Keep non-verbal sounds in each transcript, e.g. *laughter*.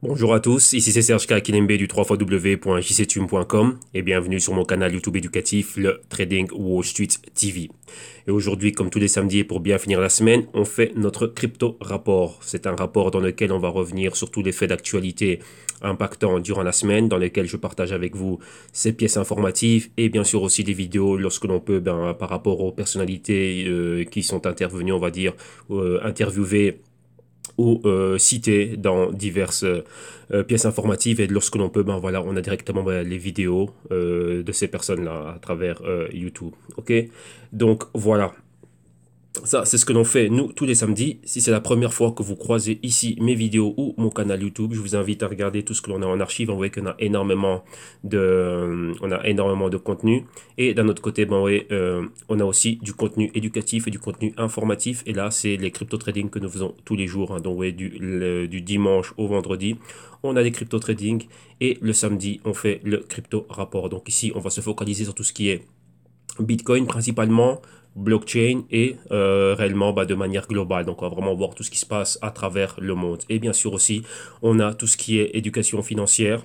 Bonjour à tous, ici c'est Serge Kakilembe du 3xw.jctum.com et bienvenue sur mon canal YouTube éducatif, le Trading Wall Street TV. Et aujourd'hui, comme tous les samedis, pour bien finir la semaine, on fait notre crypto rapport. C'est un rapport dans lequel on va revenir sur tous les faits d'actualité impactants durant la semaine, dans lesquels je partage avec vous ces pièces informatives et bien sûr aussi des vidéos lorsque l'on peut, ben, par rapport aux personnalités euh, qui sont intervenues, on va dire, euh, interviewées ou euh, cité dans diverses euh, pièces informatives et lorsque l'on peut, ben voilà, on a directement ben, les vidéos euh, de ces personnes-là à travers YouTube. Ok, donc voilà. Ça, c'est ce que l'on fait, nous, tous les samedis. Si c'est la première fois que vous croisez ici mes vidéos ou mon canal YouTube, je vous invite à regarder tout ce que l'on a en archive. On voit qu'on a énormément de, euh, on a énormément de contenu. Et d'un autre côté, ben euh, on a aussi du contenu éducatif et du contenu informatif. Et là, c'est les crypto trading que nous faisons tous les jours. Hein. Donc, ouais, du, du dimanche au vendredi, on a des crypto trading. Et le samedi, on fait le crypto rapport. Donc ici, on va se focaliser sur tout ce qui est Bitcoin principalement, blockchain et euh, réellement bah, de manière globale. Donc on va vraiment voir tout ce qui se passe à travers le monde. Et bien sûr aussi, on a tout ce qui est éducation financière,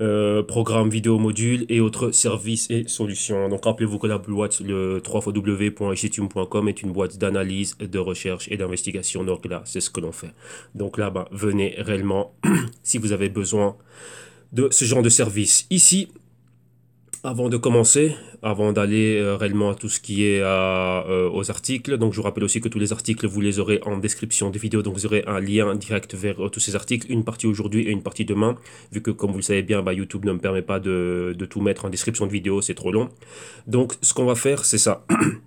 euh, programme vidéo module et autres services et solutions. Donc rappelez-vous que la boîte, le 3xw.institume.com est une boîte d'analyse, de recherche et d'investigation. Donc là, c'est ce que l'on fait. Donc là, bah, venez réellement *clears throat* si vous avez besoin de ce genre de service. Ici, avant de commencer, avant d'aller euh, réellement à tout ce qui est euh, aux articles, donc je vous rappelle aussi que tous les articles, vous les aurez en description des vidéos, donc vous aurez un lien direct vers euh, tous ces articles, une partie aujourd'hui et une partie demain, vu que comme vous le savez bien, bah, YouTube ne me permet pas de, de tout mettre en description de vidéo, c'est trop long. Donc ce qu'on va faire, c'est ça. *clears throat*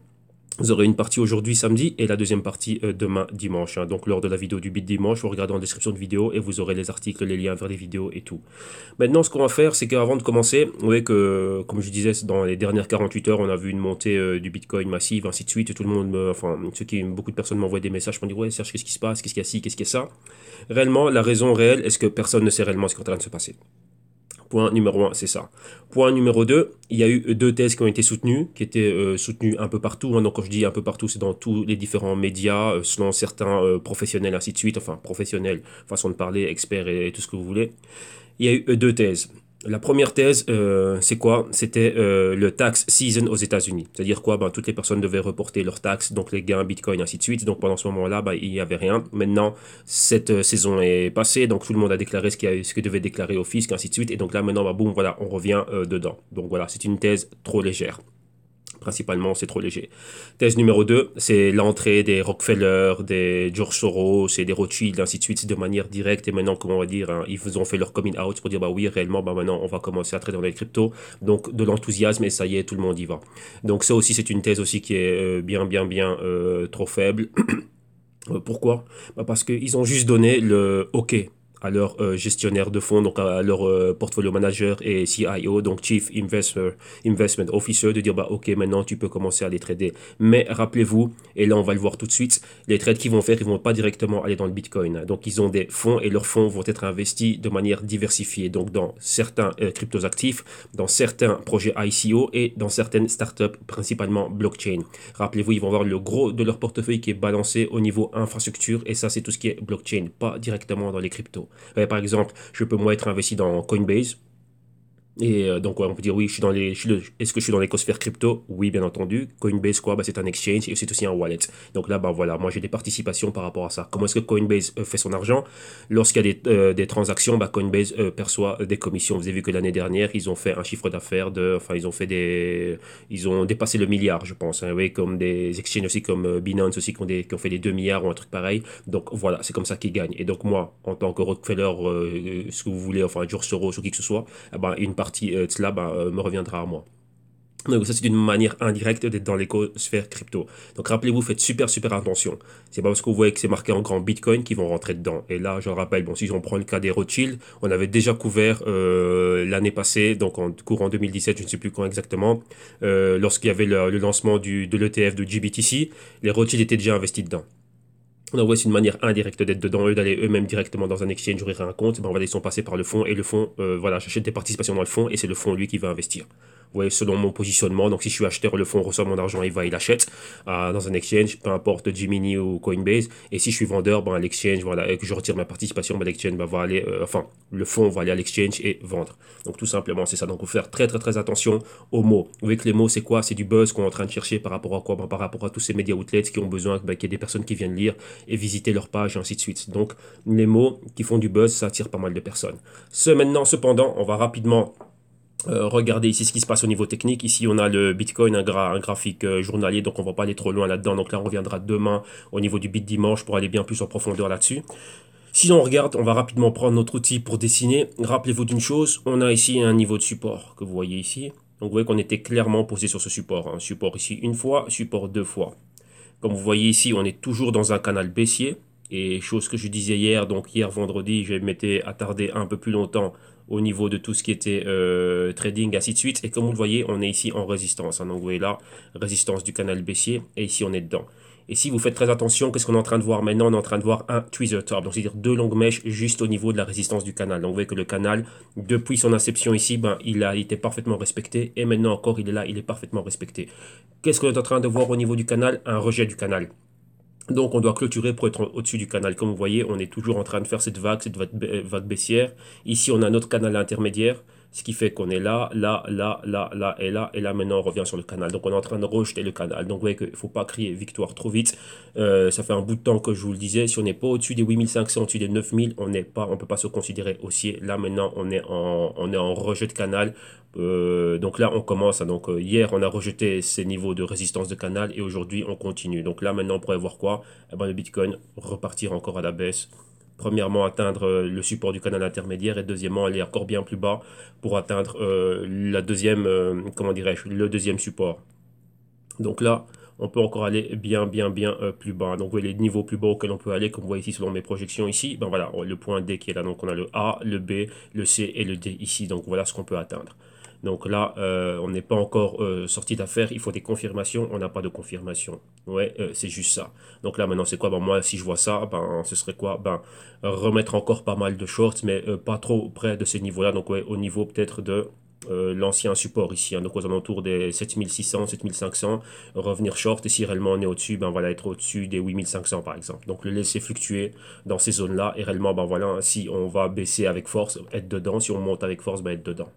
Vous aurez une partie aujourd'hui samedi et la deuxième partie euh, demain dimanche. Hein. Donc lors de la vidéo du bit dimanche, vous regardez en description de vidéo et vous aurez les articles, les liens vers les vidéos et tout. Maintenant, ce qu'on va faire, c'est qu'avant de commencer, vous voyez que, comme je disais, dans les dernières 48 heures, on a vu une montée euh, du Bitcoin massive, ainsi de suite. Tout le monde, me, enfin, ceux qui, beaucoup de personnes m'envoient des messages pour dire ouais Serge, qu'est-ce qui se passe, qu'est-ce qu'il y a ci, qu'est-ce qu'il y a ça? Réellement, la raison réelle est-ce que personne ne sait réellement ce qui est en train de se passer? Point numéro un, c'est ça. Point numéro 2, il y a eu deux thèses qui ont été soutenues, qui étaient euh, soutenues un peu partout. Hein. Donc quand je dis un peu partout, c'est dans tous les différents médias, euh, selon certains euh, professionnels, ainsi de suite. Enfin, professionnels, façon de parler, experts et tout ce que vous voulez. Il y a eu deux thèses. La première thèse, euh, c'est quoi? C'était euh, le tax season aux États-Unis. C'est-à-dire quoi? Ben, Toutes les personnes devaient reporter leurs taxes, donc les gains Bitcoin, ainsi de suite. Donc pendant ce moment-là, ben, il n'y avait rien. Maintenant, cette euh, saison est passée, donc tout le monde a déclaré ce qu'il ce devait déclarer au fisc, ainsi de suite. Et donc là, maintenant, ben, boum, voilà, on revient dedans. Donc voilà, c'est une thèse trop légère principalement, c'est trop léger. Thèse numéro 2, c'est l'entrée des Rockefeller, des George Soros et des Rothschild, ainsi de suite, de manière directe. Et maintenant, comment on va dire, hein, ils ont fait leur coming out pour dire, bah oui, réellement, bah maintenant, on va commencer à traiter dans les cryptos. Donc, de l'enthousiasme, et ça y est, tout le monde y va. Donc, ça aussi, c'est une thèse aussi qui est euh, bien, bien, bien euh, trop faible. *clears throat* Euh, pourquoi? Bah Parce qu'ils ont juste donné le OK à leur euh, gestionnaire de fonds, donc à leur euh, portfolio manager et CIO, donc Chief Investor, Investment Officer, de dire bah ok maintenant tu peux commencer à les trader. Mais rappelez-vous, et là on va le voir tout de suite, les trades qu'ils vont faire, ils vont pas directement aller dans le Bitcoin. Donc ils ont des fonds et leurs fonds vont être investis de manière diversifiée, donc dans certains euh, cryptos actifs, dans certains projets ICO et dans certaines startups, principalement blockchain. Rappelez-vous, ils vont avoir le gros de leur portefeuille qui est balancé au niveau infrastructure et ça c'est tout ce qui est blockchain, pas directement dans les cryptos. Euh, par exemple, je peux moi être investi dans Coinbase, et euh, donc, on peut dire, oui, je suis dans les, est-ce que je suis dans l'écosphère crypto? Oui, bien entendu. Coinbase, quoi? Bah, C'est un exchange et c'est aussi un wallet. Donc là, bah, voilà, moi j'ai des participations par rapport à ça. Comment est-ce que Coinbase euh, fait son argent? Lorsqu'il y a des, euh, des transactions, bah, Coinbase perçoit des commissions. Vous avez vu que l'année dernière, ils ont fait un chiffre d'affaires de, enfin, ils ont fait des, ils ont dépassé le milliard, je pense. Hein, oui, comme des exchanges aussi, comme Binance aussi, qui ont, des, qui ont fait des 2 milliards ou un truc pareil. Donc voilà, c'est comme ça qu'ils gagnent. Et donc moi, en tant que Rockefeller, ce que vous voulez, enfin, George Soros ou qui que ce soit, ben, une partie partie euh, cela bah, euh, me reviendra à moi. Donc ça c'est une manière indirecte d'être dans l'écosphère crypto. Donc rappelez-vous, faites super super attention. C'est pas parce que vous voyez que c'est marqué en grand Bitcoin qu'ils vont rentrer dedans. Et là, je rappelle, bon, si on prend le cas des Rothschild, on avait déjà couvert euh, l'année passée, donc en courant 2017, je ne sais plus quand exactement, lorsqu'il y avait le, lancement du, de l'ETF de GBTC, les Rothschild étaient déjà investis dedans. On voit c'est une manière indirecte d'être dedans, eux d'aller eux-mêmes directement dans un exchange ouvrir un compte, ben voilà, ils sont passés par le fonds et le fonds, euh, voilà, j'achète des participations dans le fonds et c'est le fonds lui qui va investir. Voyez, selon mon positionnement. Donc, si je suis acheteur, le fonds reçoit mon argent, il va, il achète euh, dans un exchange, peu importe Gemini ou Coinbase. Et si je suis vendeur, ben, l'exchange, voilà, et que je retire ma participation, ben, l'exchange va aller, euh, enfin, le fonds va aller à l'exchange et vendre. Donc, tout simplement, c'est ça. Donc, faut faire très, très, très attention aux mots. Vous voyez que les mots, c'est quoi? C'est du buzz qu'on est en train de chercher par rapport à quoi? Ben, Par rapport à tous ces médias outlets qui ont besoin ben, qu'il y ait des personnes qui viennent lire et visiter leur page et ainsi de suite. Donc, les mots qui font du buzz, ça attire pas mal de personnes. Ce maintenant, cependant, on va rapidement euh, regardez ici ce qui se passe au niveau technique. Ici, on a le Bitcoin, un, graphique euh, journalier, donc on va pas aller trop loin là-dedans. Donc là, on reviendra demain au niveau du bit dimanche pour aller bien plus en profondeur là-dessus. Si on regarde, on va rapidement prendre notre outil pour dessiner. Rappelez-vous d'une chose, on a ici un niveau de support que vous voyez ici. Donc vous voyez qu'on était clairement posé sur ce support. Un Support ici une fois, support deux fois. Comme vous voyez ici, on est toujours dans un canal baissier. Et chose que je disais hier, donc hier vendredi, je m'étais attardé un peu plus longtemps au niveau de tout ce qui était euh, trading, ainsi de suite. Et comme vous le voyez, on est ici en résistance. Donc vous voyez là, résistance du canal baissier, et ici on est dedans. Et si vous faites très attention, qu'est-ce qu'on est en train de voir maintenant? On est en train de voir un tweezer top, donc c'est-à-dire deux longues mèches juste au niveau de la résistance du canal. Donc vous voyez que le canal, depuis son inception ici, ben, il a été parfaitement respecté, et maintenant encore il est là, il est parfaitement respecté. Qu'est-ce qu'on est en train de voir au niveau du canal? Un rejet du canal. Donc on doit clôturer pour être au-dessus du canal. Comme vous voyez, on est toujours en train de faire cette vague, cette vague baissière. Ici, on a notre canal intermédiaire, ce qui fait qu'on est là, là, là, là, là et là. Et là, maintenant, on revient sur le canal. Donc on est en train de rejeter le canal. Donc vous voyez qu'il ne faut pas crier victoire trop vite. Euh, ça fait un bout de temps que je vous le disais. Si on n'est pas au-dessus des 8500, au-dessus des 9000, on n'est pas, on peut pas se considérer haussier. Là maintenant, on est en, on est en rejet de canal. Euh, donc là, on commence. Hein. donc euh, hier, on a rejeté ces niveaux de résistance de canal et aujourd'hui, on continue. Donc là, maintenant, on pourrait voir quoi? Eh ben, Le Bitcoin repartir encore à la baisse. Premièrement, atteindre euh, le support du canal intermédiaire et deuxièmement, aller encore bien plus bas pour atteindre comment dirais-je, le deuxième support. Donc là, on peut encore aller bien, bien, bien plus bas. Donc, vous voyez les niveaux plus bas auxquels on peut aller, comme vous voyez ici selon mes projections ici. Ben voilà, le point D qui est là. Donc, on a le A, le B, le C et le D ici. Donc, voilà ce qu'on peut atteindre. Donc là, euh, on n'est pas encore euh, sorti d'affaire. Il faut des confirmations. On n'a pas de confirmation. Ouais, euh, c'est juste ça. Donc là, maintenant, c'est quoi? Ben, Moi, si je vois ça, ben, ce serait quoi? Ben, Remettre encore pas mal de shorts, mais pas trop près de ces niveaux-là. Donc au niveau peut-être de l'ancien support ici, hein, donc aux alentours des 7600, 7500, revenir short, et si réellement on est au-dessus, ben voilà, être au-dessus des 8500 par exemple. Donc le laisser fluctuer dans ces zones-là, et réellement, ben voilà, si on va baisser avec force, être dedans, si on monte avec force, ben être dedans.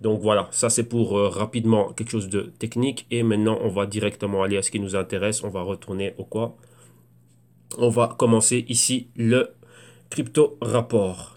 Donc voilà, ça c'est pour euh, rapidement quelque chose de technique. Et maintenant, on va directement aller à ce qui nous intéresse. On va retourner au quoi? On va commencer ici le crypto rapport.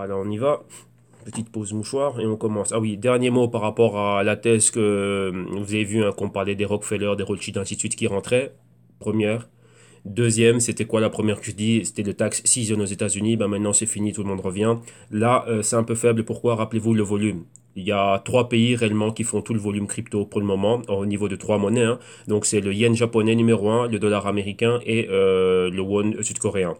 Voilà, on y va. Petite pause mouchoir et on commence. Ah oui, dernier mot par rapport à la thèse que euh, vous avez vu, hein, qu'on parlait des Rockefeller, des Rothschild, ainsi de suite, qui rentraient. Première. Deuxième, c'était quoi la première que je dis? C'était le taxe 6 aux États-Unis. Ben maintenant, c'est fini, tout le monde revient. Là, euh, c'est un peu faible. Pourquoi? Rappelez-vous le volume. Il y a trois pays réellement qui font tout le volume crypto pour le moment, au niveau de trois monnaies. Hein. Donc, c'est le yen japonais numéro 1, le dollar américain et euh, le won sud-coréen.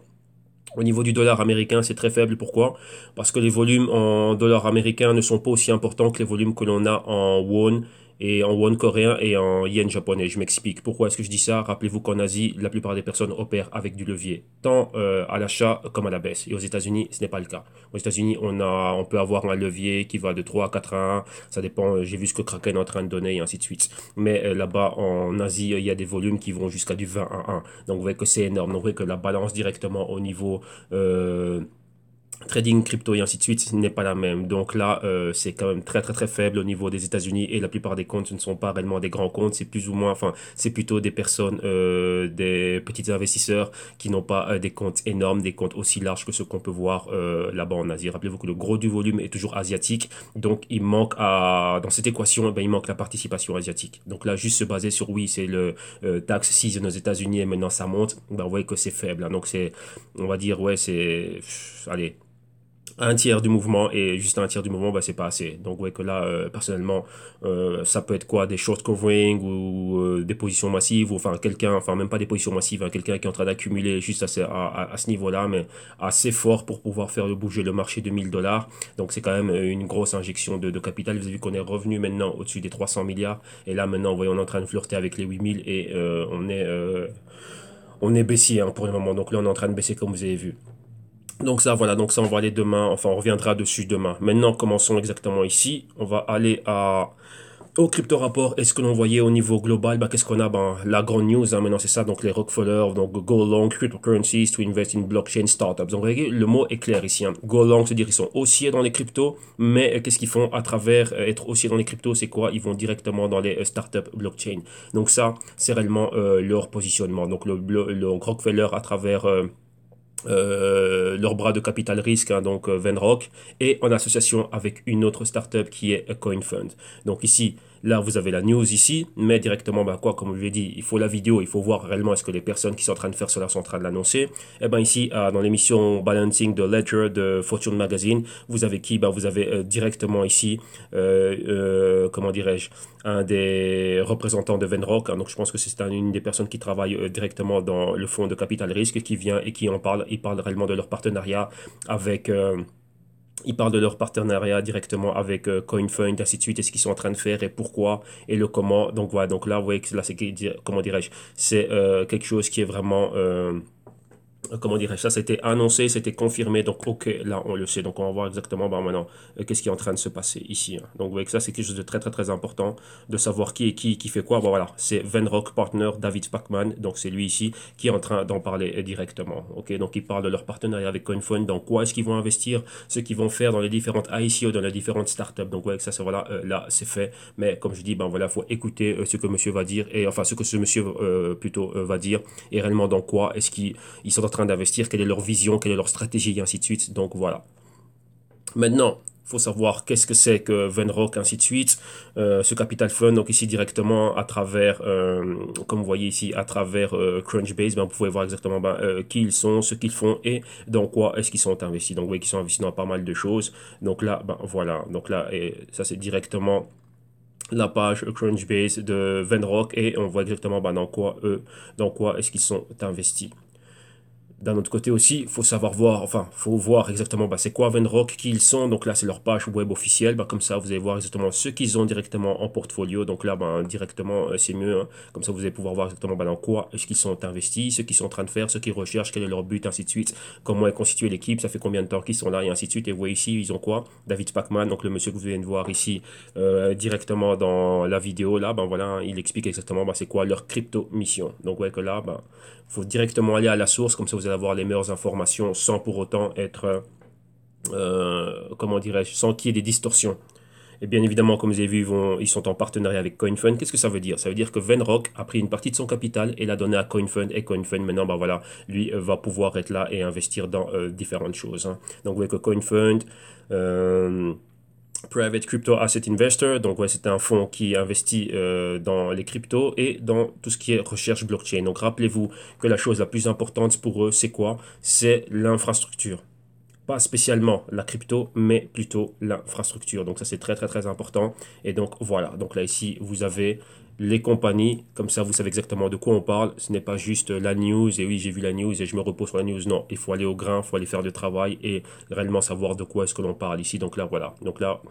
Au niveau du dollar américain, c'est très faible. Pourquoi? Parce que les volumes en dollars américains ne sont pas aussi importants que les volumes que l'on a en won et en won coréen et en yen japonais. Je m'explique. Pourquoi est-ce que je dis ça? Rappelez-vous qu'en Asie, la plupart des personnes opèrent avec du levier, tant euh, à l'achat comme à la baisse. Et aux États-Unis, ce n'est pas le cas. Aux États-Unis, on, a, on peut avoir un levier qui va de 3 à 4 à 1. Ça dépend, euh, j'ai vu ce que Kraken est en train de donner et ainsi de suite. Mais euh, là-bas, en Asie, il y a des volumes qui vont jusqu'à du 20 à 1. Donc vous voyez que c'est énorme. Donc vous voyez que la balance directement au niveau trading crypto et ainsi de suite n'est pas la même. Donc là, euh, c'est quand même très très très faible au niveau des États-Unis et la plupart des comptes ne sont pas réellement des grands comptes. C'est plus ou moins, enfin, c'est plutôt des personnes, euh, des petits investisseurs qui n'ont pas euh, des comptes énormes, des comptes aussi larges que ceux qu'on peut voir là-bas en Asie. Rappelez-vous que le gros du volume est toujours asiatique, donc il manque à dans cette équation, eh ben, il manque la participation asiatique. Donc là, juste se baser sur oui, c'est le tax 6 aux États-Unis et maintenant ça monte, ben, vous voyez que c'est faible. Hein. Donc c'est, on va dire ouais, c'est, allez un tiers du mouvement et juste un tiers du mouvement bah c'est pas assez. Donc ouais que là euh, personnellement euh, ça peut être quoi des short covering ou euh, des positions massives ou enfin quelqu'un enfin même pas des positions massives hein, quelqu'un qui est en train d'accumuler juste à, à, ce niveau là mais assez fort pour pouvoir faire bouger le marché de 1000 dollars. Donc c'est quand même une grosse injection de, de capital. Vu qu'on est revenu maintenant au-dessus des 300 milliards. Et là maintenant voyez on est en train de flirter avec les 8000 et on est on est baissier hein, pour le moment. Donc là on est en train de baisser comme vous avez vu donc ça, voilà, donc ça, on va aller demain, enfin, on reviendra dessus demain. Maintenant, commençons exactement ici. On va aller à, au crypto rapport. Est-ce que l'on voyait au niveau global, bah, qu'est-ce qu'on a? Ben, la grande news, hein, maintenant, c'est ça. Donc, les Rockefeller, donc, go long cryptocurrencies to invest in blockchain startups. Donc, le mot est clair ici. Hein. Go long, c'est-à-dire ils sont haussiers dans les cryptos, mais euh, qu'est-ce qu'ils font à travers euh, être haussiers dans les cryptos? C'est quoi? Ils vont directement dans les euh, startups blockchain. Donc, ça, c'est réellement leur positionnement. Donc, le, le, Rockefeller à travers, euh, leur bras de capital risque, hein, donc euh, Venrock, et en association avec une autre startup qui est CoinFund. Donc ici, Là, vous avez la news ici, mais directement, bah, quoi, comme je l'ai dit, il faut la vidéo, il faut voir réellement est-ce que les personnes qui sont en train de faire cela sont en train de l'annoncer. Et eh ben ici, euh, dans l'émission Balancing the Ledger de Fortune Magazine, vous avez qui? Bah, Vous avez euh, directement ici, euh, comment dirais-je, un des représentants de Venrock. Donc, je pense que c'est une des personnes qui travaille directement dans le fonds de capital risque qui vient et qui en parle. Il parle réellement de leur partenariat avec ils parlent de leur partenariat directement avec euh, CoinFund, ainsi de suite, et ce qu'ils sont en train de faire et pourquoi et le comment. Donc voilà, donc là, vous voyez que là, c'est, comment dirais-je, c'est euh, quelque chose qui est vraiment... Euh, comment dirais-je ça, c'était annoncé, c'était confirmé, donc ok, là on le sait, donc on va voir exactement bah, maintenant euh, qu'est-ce qui est en train de se passer ici. Hein. Donc vous voyez que ça c'est quelque chose de très très très important de savoir qui est qui, qui fait quoi. Bon voilà, c'est Venrock Partner David Spackman, donc c'est lui ici qui est en train d'en parler euh, directement. Ok, donc il parle de leur partenariat avec CoinFund, dans quoi est-ce qu'ils vont investir, ce qu'ils vont faire dans les différentes ICO, dans les différentes startups. Donc vous voyez que ça c'est voilà, euh, là c'est fait, mais comme je dis, ben voilà, faut écouter ce que monsieur va dire et enfin ce que ce monsieur plutôt va dire et réellement dans quoi est-ce qu'ils sont en train d'investir, quelle est leur vision, quelle est leur stratégie, et ainsi de suite. Donc voilà. Maintenant, faut savoir qu'est-ce que c'est que Venrock, ainsi de suite. Euh, ce Capital Fund, donc ici directement à travers, euh, comme vous voyez ici, à travers euh, Crunchbase, ben, vous pouvez voir exactement ben, qui ils sont, ce qu'ils font et dans quoi est-ce qu'ils sont investis. Donc vous voyez qu'ils sont investis dans pas mal de choses. Donc là, ben, voilà. Donc là, et ça c'est directement la page Crunchbase de Venrock et on voit exactement ben, dans quoi eux, dans quoi est-ce qu'ils sont investis. D'un autre côté aussi, il faut savoir voir, enfin, faut voir exactement bah, c'est quoi Venrock, qui ils sont. Donc là, c'est leur page web officielle. Bah, comme ça, vous allez voir exactement ce qu'ils ont directement en portfolio. Donc là, bah, directement, euh, c'est mieux. Hein. Comme ça, vous allez pouvoir voir exactement bah, dans quoi est-ce qu'ils sont investis, ce qu'ils sont en train de faire, ce qu'ils recherchent, quel est leur but, ainsi de suite. Comment est constituée l'équipe, ça fait combien de temps qu'ils sont là, et ainsi de suite. Et vous voyez ici, ils ont quoi? David Pacman, donc le monsieur que vous venez de voir ici euh, directement dans la vidéo. Là, ben voilà, il explique exactement bah, c'est quoi leur crypto mission. Donc, voyez que là, ben, faut directement aller à la source, comme ça vous allez avoir les meilleures informations sans pour autant être, euh, comment dirais-je, sans qu'il y ait des distorsions. Et bien évidemment, comme vous avez vu, ils, vont, ils sont en partenariat avec CoinFund. Qu'est-ce que ça veut dire? Ça veut dire que Venrock a pris une partie de son capital et l'a donné à CoinFund. Et CoinFund, maintenant, ben voilà, lui euh, va pouvoir être là et investir dans euh, différentes choses. Hein. Donc, vous voyez que CoinFund... Private Crypto Asset Investor, donc ouais, c'est un fonds qui investit euh, dans les cryptos et dans tout ce qui est recherche blockchain. Donc rappelez-vous que la chose la plus importante pour eux, c'est quoi? C'est l'infrastructure. Pas spécialement la crypto, mais plutôt l'infrastructure. Donc ça c'est très très très important. Et donc voilà, donc là ici vous avez les compagnies, comme ça vous savez exactement de quoi on parle. Ce n'est pas juste la news et oui j'ai vu la news et je me repose sur la news. Non, il faut aller au grain, il faut aller faire du travail et réellement savoir de quoi est-ce que l'on parle ici. Donc là voilà, donc là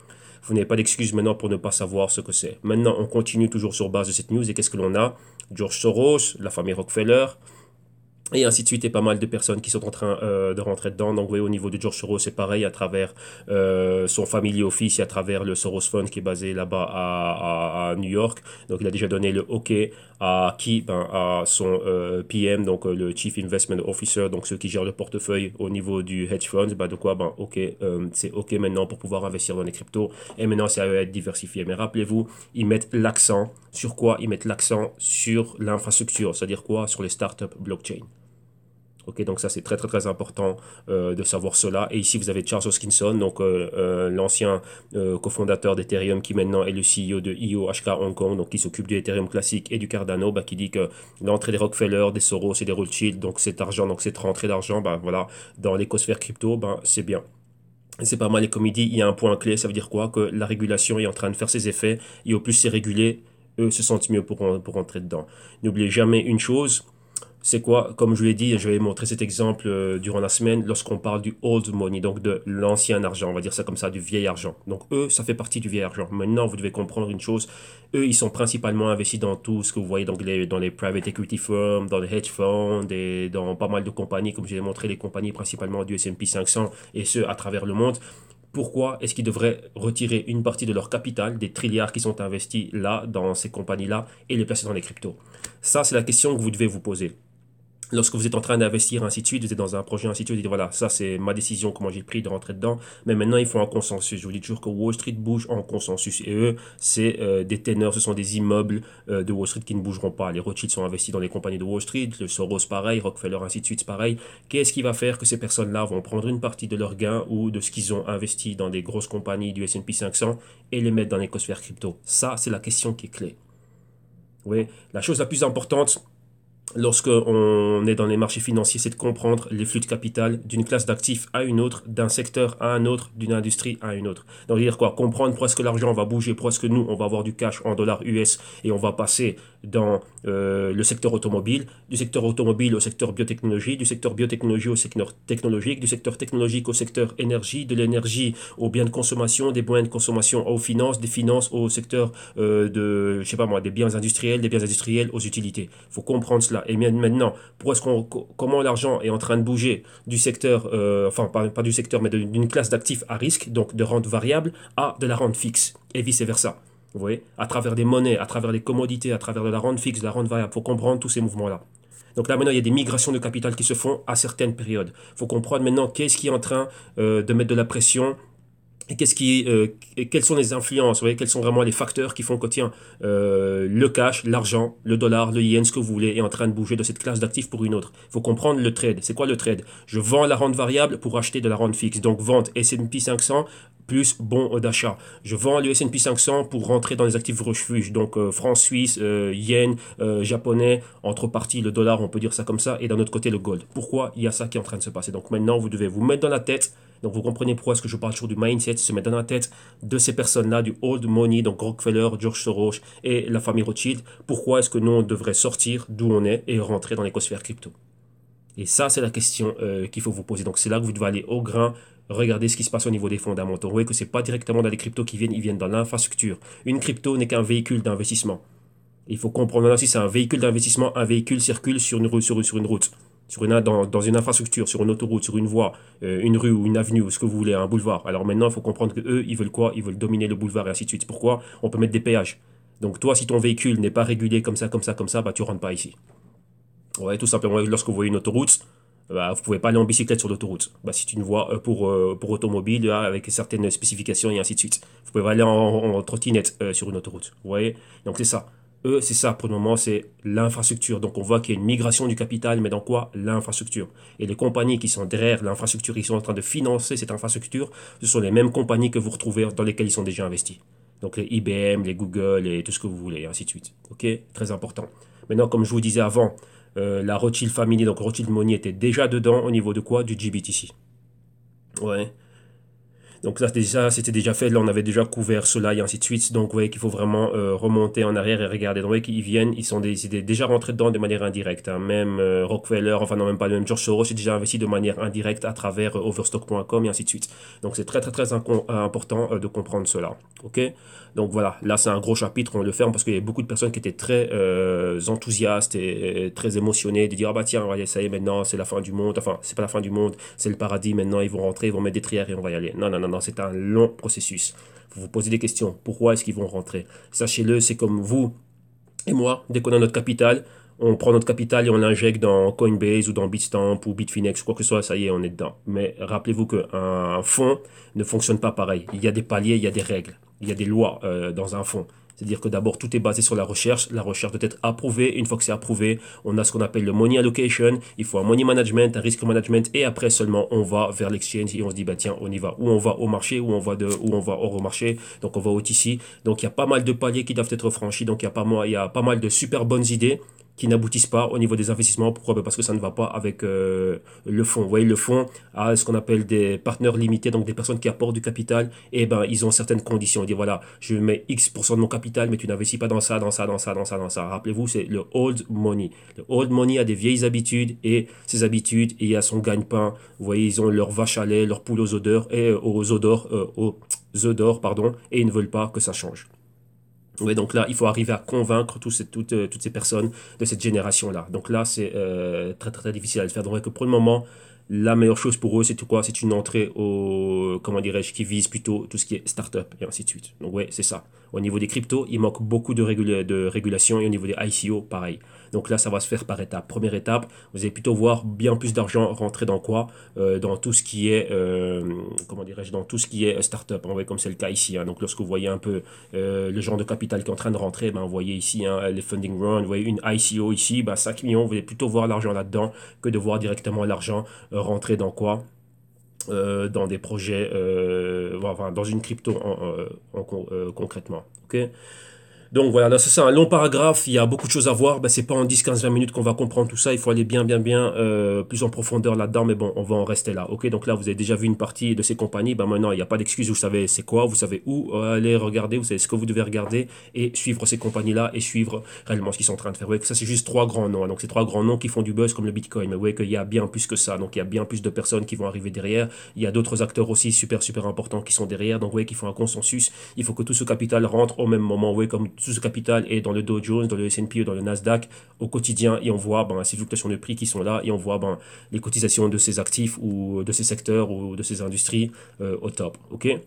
vous n'avez pas d'excuse maintenant pour ne pas savoir ce que c'est. Maintenant on continue toujours sur base de cette news et qu'est-ce que l'on a? George Soros, la famille Rockefeller, et ainsi de suite, et pas mal de personnes qui sont en train euh, de rentrer dedans. Donc, oui, au niveau de George Soros, c'est pareil à travers euh, son family office et à travers le Soros Fund qui est basé là-bas à, New York. Donc, il a déjà donné le OK à qui? Ben, À son euh, PM, donc le Chief Investment Officer, donc ceux qui gèrent le portefeuille au niveau du hedge fund. Ben, de quoi? Ben, OK, c'est OK maintenant pour pouvoir investir dans les cryptos. Et maintenant, c'est à eux d'être diversifié. Mais rappelez-vous, ils mettent l'accent sur quoi? Ils mettent l'accent sur l'infrastructure, c'est-à-dire quoi? Sur les startups blockchain. Donc ça c'est très très très important euh, de savoir cela. Et ici vous avez Charles Hoskinson, donc euh, euh, l'ancien cofondateur d'Ethereum qui maintenant est le CEO de IOHK Hong Kong, donc qui s'occupe du Ethereum classique et du Cardano, bah, qui dit que l'entrée des Rockefeller, des Soros et des Rothschild, donc cet argent, donc cette rentrée d'argent, bah, voilà, dans l'écosphère crypto, bah, c'est bien. c'est pas mal, et comme il dit, il y a un point clé, ça veut dire quoi? Que la régulation est en train de faire ses effets, et au plus c'est régulé, eux se sentent mieux pour, pour rentrer dedans. N'oubliez jamais une chose, c'est quoi Comme je l'ai dit, je vais montrer cet exemple euh, durant la semaine, lorsqu'on parle du old money, donc de l'ancien argent, on va dire ça comme ça, du vieil argent. Donc eux, ça fait partie du vieil argent. Maintenant, vous devez comprendre une chose, eux, ils sont principalement investis dans tout ce que vous voyez les, dans les private equity firms, dans les hedge funds, et dans pas mal de compagnies, comme je l'ai montré, les compagnies principalement du S&P 500, et ce, à travers le monde pourquoi est-ce qu'ils devraient retirer une partie de leur capital, des trilliards qui sont investis là, dans ces compagnies-là, et les placer dans les cryptos? Ça, c'est la question que vous devez vous poser lorsque vous êtes en train d'investir, ainsi de suite, vous êtes dans un projet, ainsi de suite, vous dites voilà, ça c'est ma décision, comment j'ai pris de rentrer dedans. Mais maintenant, il faut un consensus. Je vous dis toujours que Wall Street bouge en consensus. Et eux, c'est euh, des ténors, ce sont des immeubles euh, de Wall Street qui ne bougeront pas. Les Rothschild sont investis dans les compagnies de Wall Street, le Soros pareil, Rockefeller, ainsi de suite, pareil. Qu'est-ce qui va faire que ces personnes-là vont prendre une partie de leurs gains ou de ce qu'ils ont investi dans des grosses compagnies du S&P 500 et les mettre dans l'écosphère crypto? Ça, c'est la question qui est clé. Oui, la chose la plus importante, lorsqu'on est dans les marchés financiers, c'est de comprendre les flux de capital d'une classe d'actifs à une autre, d'un secteur à un autre, d'une industrie à une autre. Donc, dire quoi? Comprendre pourquoi est-ce que l'argent va bouger, pourquoi est-ce que nous, on va avoir du cash en dollars US et on va passer dans euh, le secteur automobile, du secteur automobile au secteur biotechnologie, du secteur biotechnologie au secteur technologique, du secteur technologique au secteur énergie, de l'énergie aux biens de consommation, des biens de consommation aux finances, des finances au secteur euh, de, je sais pas moi, des biens industriels, des biens industriels aux utilités. Il faut comprendre cela. Et maintenant, pour est-ce qu'on, comment l'argent est en train de bouger du secteur, euh, enfin pas, du secteur, mais d'une classe d'actifs à risque, donc de rente variable, à de la rente fixe, et vice-versa. Vous voyez? À travers des monnaies, à travers des commodités, à travers de la rente fixe, de la rente variable. Il faut comprendre tous ces mouvements-là. Donc là, maintenant, il y a des migrations de capital qui se font à certaines périodes. Il faut comprendre maintenant qu'est-ce qui est en train euh, de mettre de la pression qu'est-ce qui, euh, quelles sont les influences, voyez, quels sont vraiment les facteurs qui font que tiens, euh, le cash, l'argent, le dollar, le yen, ce que vous voulez, est en train de bouger de cette classe d'actifs pour une autre. Il faut comprendre le trade. C'est quoi le trade? Je vends la rente variable pour acheter de la rente fixe. Donc vente S&P 500 plus bon d'achat. Je vends le S&P 500 pour rentrer dans les actifs refuge. Donc euh, franc suisse, yen, japonais, entre parties le dollar, on peut dire ça comme ça, et d'un autre côté le gold. Pourquoi? Il y a ça qui est en train de se passer Donc maintenant, vous devez vous mettre dans la tête donc vous comprenez pourquoi est-ce que je parle toujours du mindset, se mettre dans la tête de ces personnes-là, du old money, donc Rockefeller, George Soros et la famille Rothschild. Pourquoi est-ce que nous, on devrait sortir d'où on est et rentrer dans l'écosphère crypto? Et ça, c'est la question euh, qu'il faut vous poser. Donc c'est là que vous devez aller au grain, regarder ce qui se passe au niveau des fondamentaux. Vous voyez que ce n'est pas directement dans les cryptos qui viennent, ils viennent dans l'infrastructure. Une crypto n'est qu'un véhicule d'investissement. Il faut comprendre si c'est un véhicule d'investissement, un véhicule circule sur une, sur une route sur une, dans, dans, une infrastructure, sur une autoroute, sur une voie, euh, une rue ou une avenue, ou ce que vous voulez, un boulevard. Alors maintenant, il faut comprendre que eux, ils veulent quoi? Ils veulent dominer le boulevard et ainsi de suite. Pourquoi? On peut mettre des péages. Donc toi, si ton véhicule n'est pas régulé comme ça, comme ça, comme ça, bah tu rentres pas ici. Ouais, tout simplement, lorsque vous voyez une autoroute, bah, vous pouvez pas aller en bicyclette sur l'autoroute. Bah, c'est une voie euh, pour, euh, pour automobile avec certaines spécifications et ainsi de suite. Vous pouvez aller en, trottinette sur une autoroute. Vous voyez? Donc c'est ça. Eux, c'est ça pour le moment, c'est l'infrastructure. Donc on voit qu'il y a une migration du capital, mais dans quoi? L'infrastructure. Et les compagnies qui sont derrière l'infrastructure, qui sont en train de financer cette infrastructure, ce sont les mêmes compagnies que vous retrouvez dans lesquelles ils sont déjà investis. Donc les IBM, les Google et tout ce que vous voulez, ainsi de suite. Ok? Très important. Maintenant, comme je vous disais avant, euh, la Rothschild Family, donc Rothschild Money était déjà dedans au niveau de quoi? Du GBTC. Ouais. Donc ça, déjà, c'était déjà fait. Là, on avait déjà couvert cela et ainsi de suite. Donc, vous voyez qu'il faut vraiment euh, remonter en arrière et regarder. Donc, vous voyez qu'ils viennent, ils sont des, déjà rentrés dedans de manière indirecte. Hein. Même euh, Rockefeller, enfin non, même pas, même George Soros est déjà investi de manière indirecte à travers euh, overstock.com et ainsi de suite. Donc, c'est très, très, très important de comprendre cela. OK? Donc voilà, là c'est un gros chapitre, on le ferme parce qu'il y a beaucoup de personnes qui étaient très enthousiastes et, très émotionnées de dire ah bah tiens, on va y essayer maintenant, c'est la fin du monde, enfin c'est pas la fin du monde, c'est le paradis maintenant, ils vont rentrer, ils vont mettre des trières et on va y aller. Non, non, non, c'est un long processus. Vous vous posez des questions, pourquoi est-ce qu'ils vont rentrer? Sachez-le, c'est comme vous et moi, dès qu'on a notre capital, on prend notre capital et on l'injecte dans Coinbase ou dans Bitstamp ou Bitfinex, quoi que ce soit, ça y est, on est dedans. Mais rappelez-vous qu'un fonds ne fonctionne pas pareil. Il y a des paliers, il y a des règles il y a des lois euh, dans un fonds. C'est-à-dire que d'abord, tout est basé sur la recherche. La recherche doit être approuvée. Une fois que c'est approuvé, on a ce qu'on appelle le money allocation. Il faut un money management, un risk management. Et après seulement, on va vers l'exchange et on se dit, bah tiens, on y va. Ou on va au marché, ou on va, de, ou on va hors marché. Donc, on va au TC. Donc, il y a pas mal de paliers qui doivent être franchis. Donc, il il y a pas mal de super bonnes idées qui n'aboutissent pas au niveau des investissements. Pourquoi? Ben, Parce que ça ne va pas avec euh, le fonds. Vous voyez, le fonds a ce qu'on appelle des partenaires limités, donc des personnes qui apportent du capital, et ben ils ont certaines conditions. Ils disent voilà, je mets X% de mon capital, mais tu n'investis pas dans ça, dans ça, dans ça, dans ça, dans ça. Rappelez-vous, c'est le old money. Le old money a des vieilles habitudes, et ces habitudes, y a son gagne-pain. Vous voyez, ils ont leur vache à lait, leur poule aux odeurs, et euh, aux odeurs, euh, aux œufs d'or, pardon, et ils ne veulent pas que ça change. Donc là, il faut arriver à convaincre euh, toutes, ces personnes de cette génération-là. Donc là, c'est euh, très, très, difficile à le faire. Donc, pour le moment, la meilleure chose pour eux, c'est quoi? C'est une entrée au, comment dirais-je, qui vise plutôt tout ce qui est start-up et ainsi de suite. Donc, ouais, c'est ça. Au niveau des cryptos, il manque beaucoup de régulation et au niveau des ICO, pareil. Donc là, ça va se faire par étapes. Première étape, vous allez plutôt voir bien plus d'argent rentrer dans quoi? Euh, Dans tout ce qui est, euh, comment dirais-je, dans tout ce qui est start-up. On voit comme c'est le cas ici. Hein. Donc lorsque vous voyez un peu euh, le genre de capital qui est en train de rentrer, ben, vous voyez ici hein, les funding run, vous voyez une ICO ici, ben, 5 millions, vous allez plutôt voir l'argent là-dedans que de voir directement l'argent rentrer dans quoi? Dans des projets, enfin, dans une crypto en, concrètement. ok? Donc voilà, c'est ça, un long paragraphe, il y a beaucoup de choses à voir, ben, c'est pas en 10, 15, 20 minutes qu'on va comprendre tout ça, il faut aller bien, bien, bien euh, plus en profondeur là-dedans, mais bon, on va en rester là, ok? Donc là, vous avez déjà vu une partie de ces compagnies, ben maintenant, il n'y a pas d'excuse, vous savez c'est quoi, vous savez où aller regarder, vous savez ce que vous devez regarder, et suivre ces compagnies-là, et suivre réellement ce qu'ils sont en train de faire. Vous voyez que ça, c'est juste trois grands noms, hein. donc c'est trois grands noms qui font du buzz comme le Bitcoin, mais vous voyez qu'il y a bien plus que ça, donc il y a bien plus de personnes qui vont arriver derrière, il y a d'autres acteurs aussi super, super importants qui sont derrière, donc vous voyez qu'il faut un consensus, il faut que tout ce capital rentre au même moment, vous voyez comme tout ce capital est dans le Dow Jones, dans le S&P ou dans le Nasdaq au quotidien et on voit ben, ces fluctuations de prix qui sont là et on voit ben, les cotisations de ces actifs ou de ces secteurs ou de ces industries euh, au top. ok?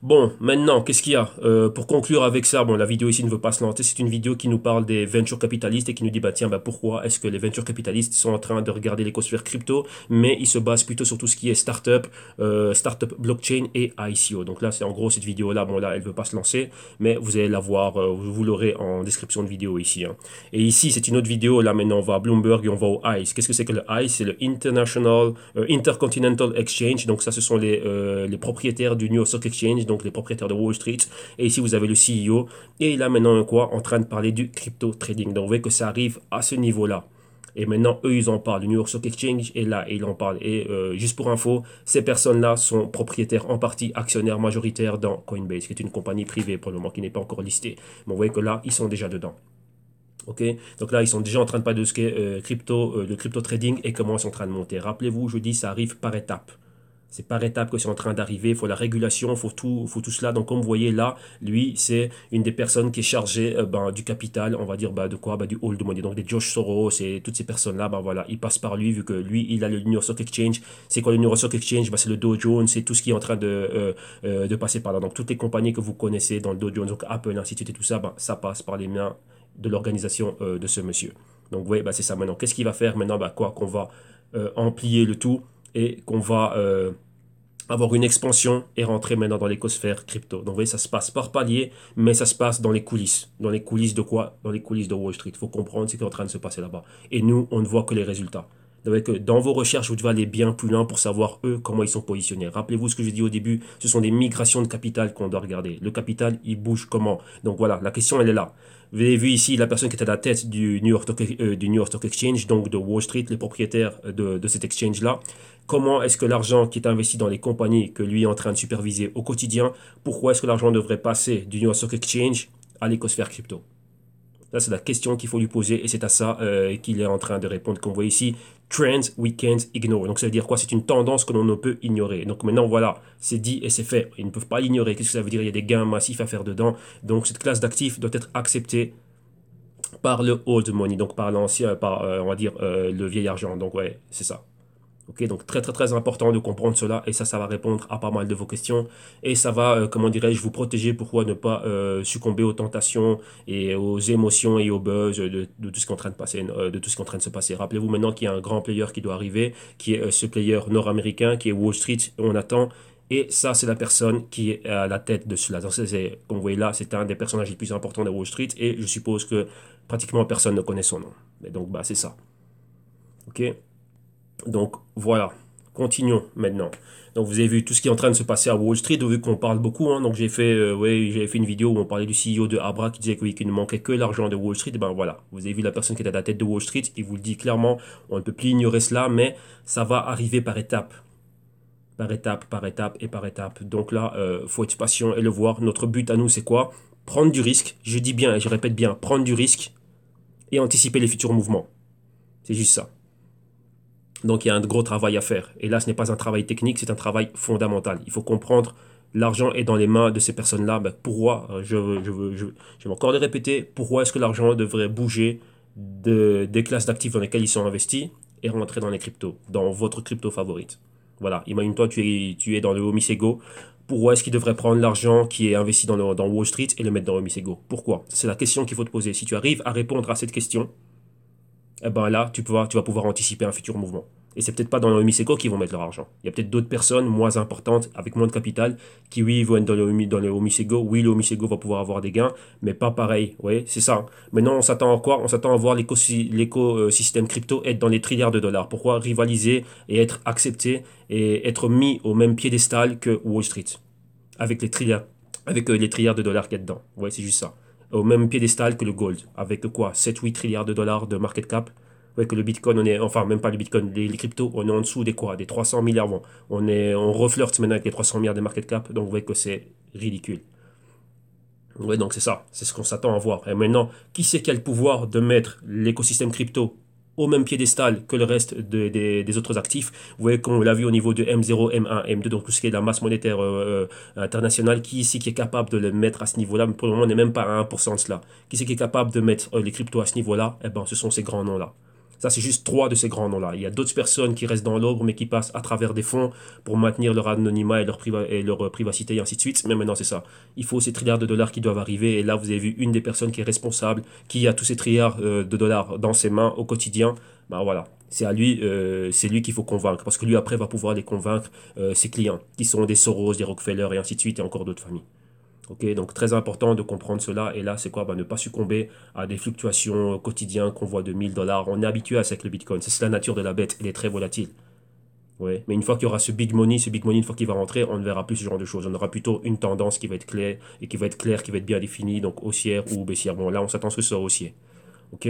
Bon, maintenant, qu'est-ce qu'il y a? Euh, Pour conclure avec ça, bon, la vidéo ici ne veut pas se lancer. C'est une vidéo qui nous parle des venture capitalistes et qui nous dit, bah tiens, bah, pourquoi est-ce que les venture capitalistes sont en train de regarder l'écosphère crypto, mais ils se basent plutôt sur tout ce qui est startup, euh, startup blockchain et ICO. Donc là, c'est en gros cette vidéo-là. Bon, là, elle veut pas se lancer, mais vous allez la voir, euh, vous l'aurez en description de vidéo ici. Hein. Et ici, c'est une autre vidéo. Là, maintenant, on va à Bloomberg et on va au ICE. Qu'est-ce que c'est que le ICE? C'est le International Intercontinental Exchange. Donc ça, ce sont les, les propriétaires du New York Stock Exchange, donc les propriétaires de Wall Street. Et ici, vous avez le CEO. Et a maintenant quoi En train de parler du crypto trading. Donc, vous voyez que ça arrive à ce niveau-là. Et maintenant, eux, ils en parlent. Le New York Stock Exchange est là et ils en parlent. Et euh, juste pour info, ces personnes-là sont propriétaires en partie actionnaires majoritaires dans Coinbase, qui est une compagnie privée pour le moment qui n'est pas encore listée. Mais vous voyez que là, ils sont déjà dedans. Ok, donc là ils sont déjà en train de parler de ce qu'est euh, crypto, euh, crypto trading et comment ils sont en train de monter. Rappelez-vous, je dis ça arrive par étapes. C'est par étapes que c'est en train d'arriver. Il faut la régulation, il faut tout, tout cela. Donc, comme vous voyez là, lui, c'est une des personnes qui est chargée euh, ben, du capital, on va dire bah, de quoi? Bah, Du hold money. Donc, des Josh Soros et toutes ces personnes-là, ben, voilà, ils passent par lui, vu que lui, il a le New York Stock Exchange. C'est quoi le New York Stock Exchange? Bah, C'est le Dow Jones, c'est tout ce qui est en train de, euh, euh, de passer par là. Donc, toutes les compagnies que vous connaissez dans le Dow Jones, donc Apple, suite et tout ça, ben, ça passe par les mains de l'organisation de ce monsieur. Donc, vous voyez, bah, c'est ça maintenant. Qu'est-ce qu'il va faire maintenant? Quoi Qu'on va amplier le tout? Et qu'on va avoir une expansion et rentrer maintenant dans l'écosphère crypto. Donc vous voyez, ça se passe par palier, mais ça se passe dans les coulisses. Dans les coulisses de quoi? Dans les coulisses de Wall Street. Il faut comprendre ce qui est en train de se passer là-bas. Et nous, on ne voit que les résultats. Donc, dans vos recherches, vous devez aller bien plus loin pour savoir eux comment ils sont positionnés. Rappelez-vous ce que j'ai dit au début, ce sont des migrations de capital qu'on doit regarder. Le capital, il bouge comment? Donc voilà, la question elle est là. Vous avez vu ici la personne qui était à la tête du New York, euh, Stock Exchange, donc de Wall Street, les propriétaires de, de cet exchange-là. Comment est-ce que l'argent qui est investi dans les compagnies que lui est en train de superviser au quotidien, pourquoi est-ce que l'argent devrait passer du New York Stock Exchange à l'écosphère crypto? Là, c'est la question qu'il faut lui poser et c'est à ça euh, qu'il est en train de répondre. Vous voyez ici, trends we can't ignore. Donc, ça veut dire quoi? C'est une tendance que l'on ne peut ignorer. Donc, maintenant, voilà, c'est dit et c'est fait. Ils ne peuvent pas l'ignorer. Qu'est-ce que ça veut dire? Il y a des gains massifs à faire dedans. Donc, cette classe d'actifs doit être acceptée par le old money, donc par l'ancien, par, euh, on va dire, euh, le vieil argent. Donc, ouais, c'est ça. Ok, donc très très très important de comprendre cela et ça, ça va répondre à pas mal de vos questions et ça va, euh, comment dirais-je, vous protéger pourquoi ne pas euh, succomber aux tentations et aux émotions et aux buzz de, tout ce qui est en train de passer, euh, de tout ce qui est en train de se passer. Rappelez-vous maintenant qu'il y a un grand player qui doit arriver, qui est ce player nord-américain, qui est Wall Street. On attend et ça, c'est la personne qui est à la tête de cela. Donc, c'est, comme vous voyez là, c'est un des personnages les plus importants de Wall Street et je suppose que pratiquement personne ne connaît son nom. Donc, bah, c'est ça. Ok? Donc voilà, continuons maintenant. Donc vous avez vu tout ce qui est en train de se passer à Wall Street, vu qu'on parle beaucoup. Hein. donc j'ai fait, euh, fait une vidéo où on parlait du CEO de Abra qui disait qu'il ne manquait que l'argent de Wall Street. Et ben voilà, vous avez vu la personne qui était à la tête de Wall Street, il vous le dit clairement, on ne peut plus ignorer cela, mais ça va arriver par étapes. Par étape, par étape et par étape. Donc là, euh, faut être patient et le voir. Notre but à nous, c'est quoi? Prendre du risque. Je dis bien et je répète bien, prendre du risque et anticiper les futurs mouvements. C'est juste ça. Donc il y a un gros travail à faire. Et là, ce n'est pas un travail technique, c'est un travail fondamental. Il faut comprendre l'argent est dans les mains de ces personnes-là. Ben, pourquoi, euh, je, je, je, je vais encore le répéter, pourquoi est-ce que l'argent devrait bouger de, des classes d'actifs dans lesquelles ils sont investis et rentrer dans les cryptos, dans votre crypto favorite? Voilà, imagine-toi, tu es, tu es dans le Omisego. Pourquoi est-ce qu'il devrait prendre l'argent qui est investi dans Wall Street et le mettre dans Omisego Pourquoi? C'est la question qu'il faut te poser. Si tu arrives à répondre à cette question, eh ben là, tu, peux, tu vas pouvoir anticiper un futur mouvement. Et c'est peut-être pas dans le Omiseco qu'ils vont mettre leur argent. Il y a peut-être d'autres personnes moins importantes, avec moins de capital, qui oui, vont être dans le. Oui, le Omisego va pouvoir avoir des gains, mais pas pareil. Oui, c'est ça. Maintenant, on s'attend à quoi? On s'attend à voir l'écosystème crypto être dans les trilliards de dollars. Pourquoi rivaliser et être accepté et être mis au même piédestal que Wall Street? Avec les trilliards, avec euh, les trilliards de dollars qu'il y a dedans. Oui, c'est juste ça au même piédestal que le gold, avec quoi? 7-8 trilliards de dollars de market cap? Ouais, que le bitcoin, on est, enfin, même pas le bitcoin, les, cryptos, on est en dessous des quoi? Des 300 milliards. Bon, on, est, on maintenant avec les 300 milliards de market cap, donc vous voyez que c'est ridicule. Oui, donc c'est ça, c'est ce qu'on s'attend à voir. Et maintenant, qui sait quel pouvoir de mettre l'écosystème crypto au même piédestal que le reste des autres actifs. Vous voyez qu'on l'a vu au niveau de M0, M1, M2, donc tout ce qui est la masse monétaire euh, euh, internationale, qui ici qui est capable de le mettre à ce niveau-là, mais pour le moment on n'est même pas à 1% de cela. Qui c'est qui est capable de mettre euh, les cryptos à ce niveau-là? Eh ben ce sont ces grands noms-là. Ça, c'est juste trois de ces grands noms-là. Il y a d'autres personnes qui restent dans l'ombre, mais qui passent à travers des fonds pour maintenir leur anonymat et leur, leur privacité, et ainsi de suite. Mais maintenant, c'est ça. Il faut ces trilliards de dollars qui doivent arriver. Et là, vous avez vu une des personnes qui est responsable, qui a tous ces trilliards de dollars dans ses mains au quotidien ben voilà, c'est à lui, euh, c'est lui qu'il faut convaincre, parce que lui après va pouvoir les convaincre euh, ses clients, qui sont des Soros, des Rockefeller et ainsi de suite, et encore d'autres familles. Ok, donc très important de comprendre cela. Et là, c'est quoi? Ben, Ne pas succomber à des fluctuations quotidiennes qu'on voit de 1000 dollars. On est habitué à ça avec le Bitcoin. C'est la nature de la bête. Elle est très volatile. Ouais. Mais une fois qu'il y aura ce big money, ce big money, une fois qu'il va rentrer, on ne verra plus ce genre de choses. On aura plutôt une tendance qui va être claire et qui va être claire, qui va être bien définie, donc haussière ou baissière. Bon, là, on s'attend à ce que ce soit haussier. Ok?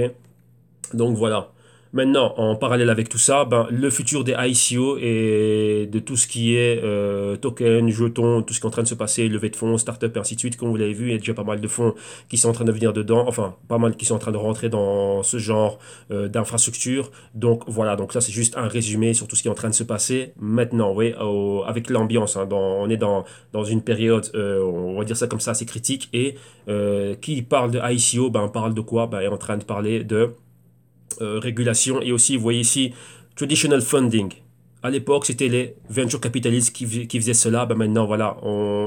Donc voilà. Maintenant, en parallèle avec tout ça, ben, le futur des ICO et de tout ce qui est euh, token, jetons, tout ce qui est en train de se passer, levée de fonds, start-up et ainsi de suite, comme vous l'avez vu, il y a déjà pas mal de fonds qui sont en train de venir dedans, enfin, pas mal qui sont en train de rentrer dans ce genre euh, d'infrastructure. Donc voilà, donc ça c'est juste un résumé sur tout ce qui est en train de se passer maintenant, oui, avec l'ambiance. Hein, on est dans, dans une période, euh, on va dire ça comme ça, assez critique. Et euh, qui parle de ICO, ben, parle de quoi? Ben, est en train de parler de régulation et aussi, vous voyez ici, traditional funding. À l'époque, c'était les venture capitalistes qui, faisaient cela. Ben maintenant, voilà,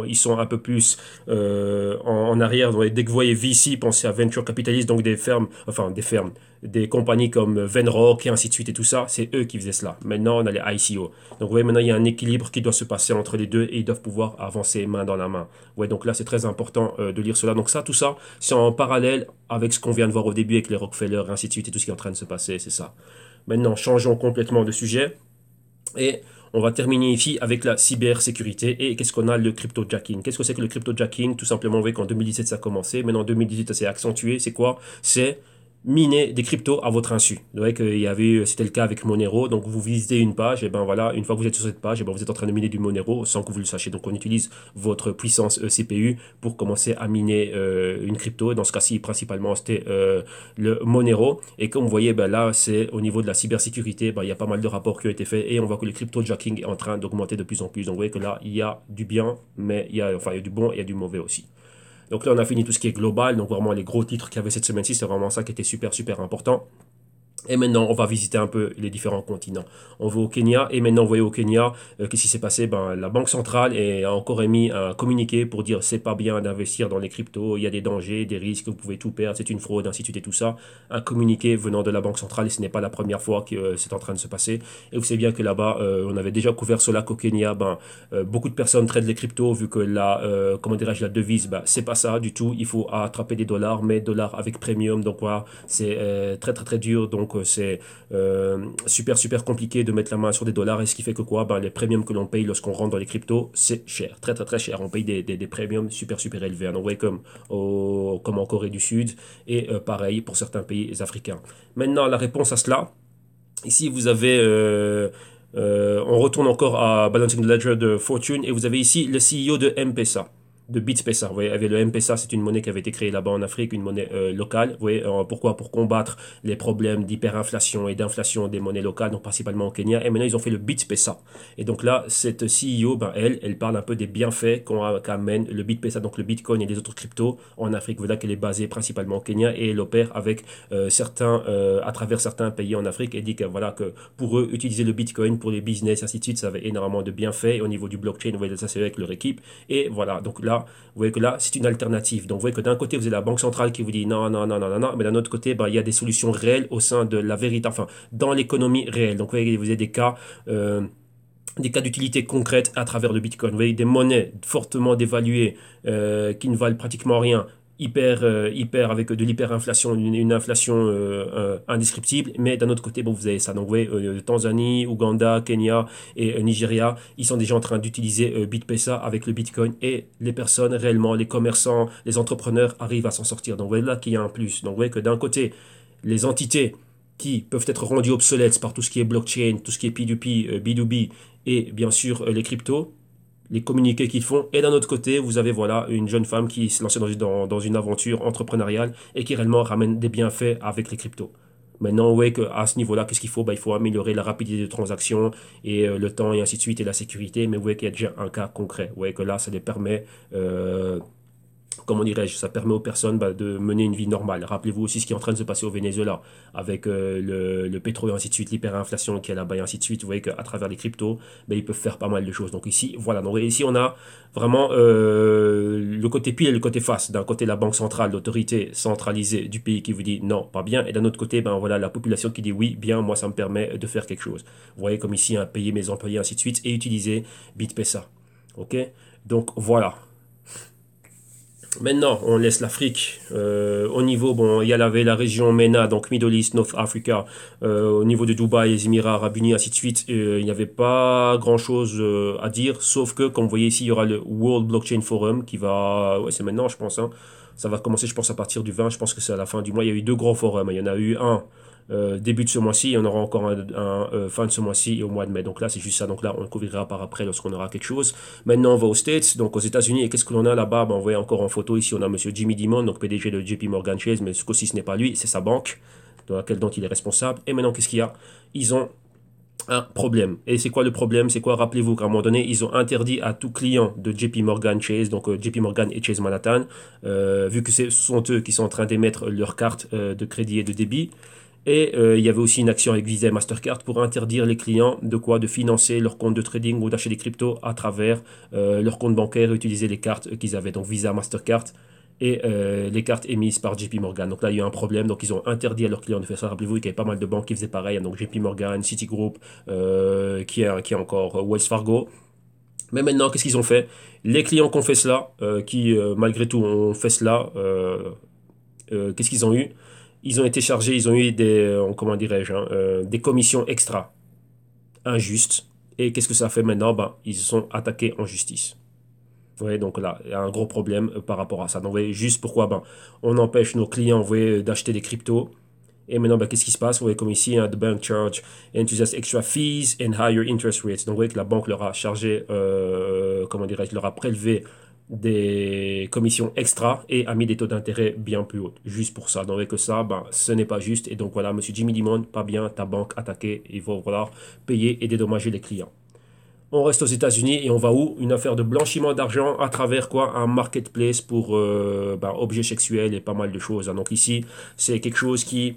ils sont un peu plus euh, en, arrière. dès que vous voyez VC, pensez à venture capitaliste, donc des fermes, enfin des fermes, des compagnies comme Venrock et ainsi de suite et tout ça. C'est eux qui faisaient cela. Maintenant, on a les ICO. Donc, vous voyez, maintenant, il y a un équilibre qui doit se passer entre les deux et ils doivent pouvoir avancer main dans la main. Ouais, donc là, c'est très important euh, de lire cela. Donc ça, tout ça, c'est en parallèle avec ce qu'on vient de voir au début avec les Rockefeller et ainsi de suite et tout ce qui est en train de se passer. C'est ça. Maintenant, changeons complètement de sujet. Et on va terminer ici avec la cybersécurité et qu'est-ce qu'on a le cryptojacking. Qu'est-ce que c'est que le cryptojacking Tout simplement, vous voyez qu'en 2017 ça a commencé, maintenant en 2018 ça s'est accentué. C'est quoi? C'est miner des cryptos à votre insu. Vous voyez qu'il y avait, c'était le cas avec Monero. Donc, vous visitez une page, et ben voilà, une fois que vous êtes sur cette page, et ben vous êtes en train de miner du Monero sans que vous le sachiez. Donc, on utilise votre puissance euh, CPU pour commencer à miner euh, une crypto. Dans ce cas-ci, principalement, c'était euh, le Monero. Et comme vous voyez, ben là, c'est au niveau de la cybersécurité, ben, il y a pas mal de rapports qui ont été faits et on voit que le cryptojacking est en train d'augmenter de plus en plus. Donc, vous voyez que là, il y a du bien, mais il y a, enfin, il y a du bon et il y a du mauvais aussi. Donc là, on a fini tout ce qui est global. Donc vraiment, les gros titres qu'il y avait cette semaine-ci, c'est vraiment ça qui était super, super important. Et maintenant, on va visiter un peu les différents continents. On va au Kenya, et maintenant, vous voyez au Kenya, euh, qu'est-ce qui s'est passé? Ben, La Banque centrale a encore émis un communiqué pour dire c'est pas bien d'investir dans les cryptos, il y a des dangers, des risques, vous pouvez tout perdre, c'est une fraude, ainsi de suite et tout ça. Un communiqué venant de la Banque centrale, et ce n'est pas la première fois que euh, c'est en train de se passer. Et vous savez bien que là-bas, euh, on avait déjà couvert cela qu'au Kenya, ben, beaucoup de personnes traitent les cryptos, vu que la, comment la devise, ben, c'est pas ça du tout, il faut attraper des dollars, mais dollars avec premium, donc voilà, c'est très très très dur. Donc donc c'est super super compliqué de mettre la main sur des dollars. Et ce qui fait que quoi? Ben, les premiums que l'on paye lorsqu'on rentre dans les cryptos c'est cher. Très très très cher. On paye des, des, premiums super super élevés. Voyez comme au, comme en Corée du Sud. Et pareil pour certains pays africains. Maintenant la réponse à cela. Ici vous avez on retourne encore à Balancing Ledger de Fortune. Et vous avez ici le CEO de M-Pesa de BitPesa. Vous voyez, avec le M-Pesa, c'est une monnaie qui avait été créée là-bas en Afrique, une monnaie euh, locale. Vous voyez, euh, pourquoi? Pour combattre les problèmes d'hyperinflation et d'inflation des monnaies locales, donc principalement au Kenya. Et maintenant, ils ont fait le BitPesa. Et donc là, cette CEO, ben, elle, elle parle un peu des bienfaits qu'amène le BitPesa, donc le Bitcoin et les autres cryptos en Afrique. Voilà qu'elle est basée principalement au Kenya et elle opère avec euh, certains, à travers certains pays en Afrique et dit que voilà que pour eux, utiliser le Bitcoin pour les business, ainsi de suite, ça avait énormément de bienfaits. au niveau du blockchain, vous voyez, ça c'est avec leur équipe. Et voilà, donc là, vous voyez que là, c'est une alternative. Donc, vous voyez que d'un côté, vous avez la Banque centrale qui vous dit non, non, non, non, non, non, mais d'un autre côté, ben, il y a des solutions réelles au sein de la vérité, enfin, dans l'économie réelle. Donc, vous voyez, vous avez des cas. Euh, des cas d'utilité concrète à travers le Bitcoin. Vous voyez, des monnaies fortement dévaluées euh, qui ne valent pratiquement rien hyper, euh, hyper avec de l'hyperinflation, une, une, inflation euh, euh, indescriptible. Mais d'un autre côté, bon, vous avez ça. Donc, vous voyez, Tanzanie, Ouganda, Kenya et Nigeria, ils sont déjà en train d'utiliser BitPesa avec le Bitcoin et les personnes réellement, les commerçants, les entrepreneurs arrivent à s'en sortir. Donc, vous voyez là qu'il y a un plus. Donc, vous voyez que d'un côté, les entités qui peuvent être rendues obsolètes par tout ce qui est blockchain, tout ce qui est P2P, B2B et bien sûr les cryptos, les communiqués qu'ils font. Et d'un autre côté, vous avez voilà une jeune femme qui se lance dans, dans, une aventure entrepreneuriale et qui réellement ramène des bienfaits avec les cryptos. Maintenant, ouais, à ce niveau-là, qu'est-ce qu'il faut? Bah, Il faut améliorer la rapidité de transaction et euh, le temps et ainsi de suite et la sécurité. Mais vous voyez qu'il y a déjà un cas concret. Vous voyez que là, ça les permet euh, comment dirais-je, ça permet aux personnes bah, de mener une vie normale. Rappelez-vous aussi ce qui est en train de se passer au Venezuela avec euh, le, le, pétrole et ainsi de suite, l'hyperinflation qui est là-bas et ainsi de suite. Vous voyez qu'à travers les cryptos, bah, ils peuvent faire pas mal de choses. Donc ici, voilà. Donc ici, on a vraiment euh, le côté pile et le côté face. D'un côté, la banque centrale, l'autorité centralisée du pays qui vous dit non, pas bien. Et d'un autre côté, ben voilà, la population qui dit oui, bien, moi, ça me permet de faire quelque chose. Vous voyez comme ici, payer mes employés, ainsi de suite, et utiliser BitPesa. Ok? Donc voilà. Maintenant, on laisse l'Afrique. Euh, au niveau, bon, il y avait la région MENA, donc Middle East, North Africa, euh, au niveau de Dubaï, les Émirats Arabes Unis, ainsi de suite. Euh, il n'y avait pas grand-chose à dire, sauf que, comme vous voyez ici, il y aura le World Blockchain Forum qui va, ouais, c'est maintenant, je pense, hein. ça va commencer, je pense, à partir du 20, je pense que c'est à la fin du mois. Il y a eu deux grands forums. Il y en a eu un euh, début de ce mois-ci, on aura encore un, euh, fin de ce mois-ci et au mois de mai. Donc là, c'est juste ça. Donc là, on le couvrira par après lorsqu'on aura quelque chose. Maintenant, on va aux States, donc aux États-Unis. Et qu'est-ce que l'on a là-bas? Ben, On voit encore en photo ici, on a monsieur Jimmy Dimon, donc PDG de JP Morgan Chase, mais ce coup-ci, ce n'est pas lui, c'est sa banque, dont il est responsable. Et maintenant, qu'est-ce qu'il y a? Ils ont un problème. Et c'est quoi le problème? C'est quoi? Rappelez-vous qu'à un moment donné, ils ont interdit à tout client de JP Morgan Chase, donc euh, JP Morgan et Chase Manhattan, vu que ce sont eux qui sont en train d'émettre leurs cartes de crédit et de débit, et euh, il y avait aussi une action avec Visa et Mastercard pour interdire les clients de quoi? De financer leur compte de trading ou d'acheter des cryptos à travers euh, leur compte bancaire et utiliser les cartes qu'ils avaient, donc Visa, Mastercard et euh, les cartes émises par JP Morgan. Donc là, il y a eu un problème. Donc ils ont interdit à leurs clients de faire ça. Rappelez-vous qu'il y avait pas mal de banques qui faisaient pareil. Donc JP Morgan, Citigroup, qui, est, qui est encore Wells Fargo. Mais maintenant, qu'est-ce qu'ils ont fait? Les clients qui ont fait cela, qui malgré tout ont fait cela, qu'est-ce qu'ils ont eu? Ils ont été chargés, ils ont eu des, euh, comment dirais-je, hein, euh, des commissions extra injustes. Et qu'est-ce que ça fait maintenant? Ben, Ils se sont attaqués en justice. Vous voyez, donc là, il y a un gros problème euh, par rapport à ça. Donc, vous voyez, juste pourquoi ben, on empêche nos clients d'acheter des cryptos. Et maintenant, ben, qu'est-ce qui se passe? Vous voyez, comme ici, hein, the bank charge enthusiast extra fees and higher interest rates. Donc, vous voyez que la banque leur a chargé, comment dirais-je, leur a prélevé des commissions extra et a mis des taux d'intérêt bien plus hauts. Juste pour ça. Donc, que ça, ben, ce n'est pas juste. Et donc, voilà, monsieur Jimmy Dimon, pas bien, ta banque attaquée, il va falloir payer et dédommager les clients. On reste aux États-Unis et on va où? Une affaire de blanchiment d'argent à travers quoi? Un marketplace pour euh, ben, objets sexuels et pas mal de choses. Donc ici, c'est quelque chose qui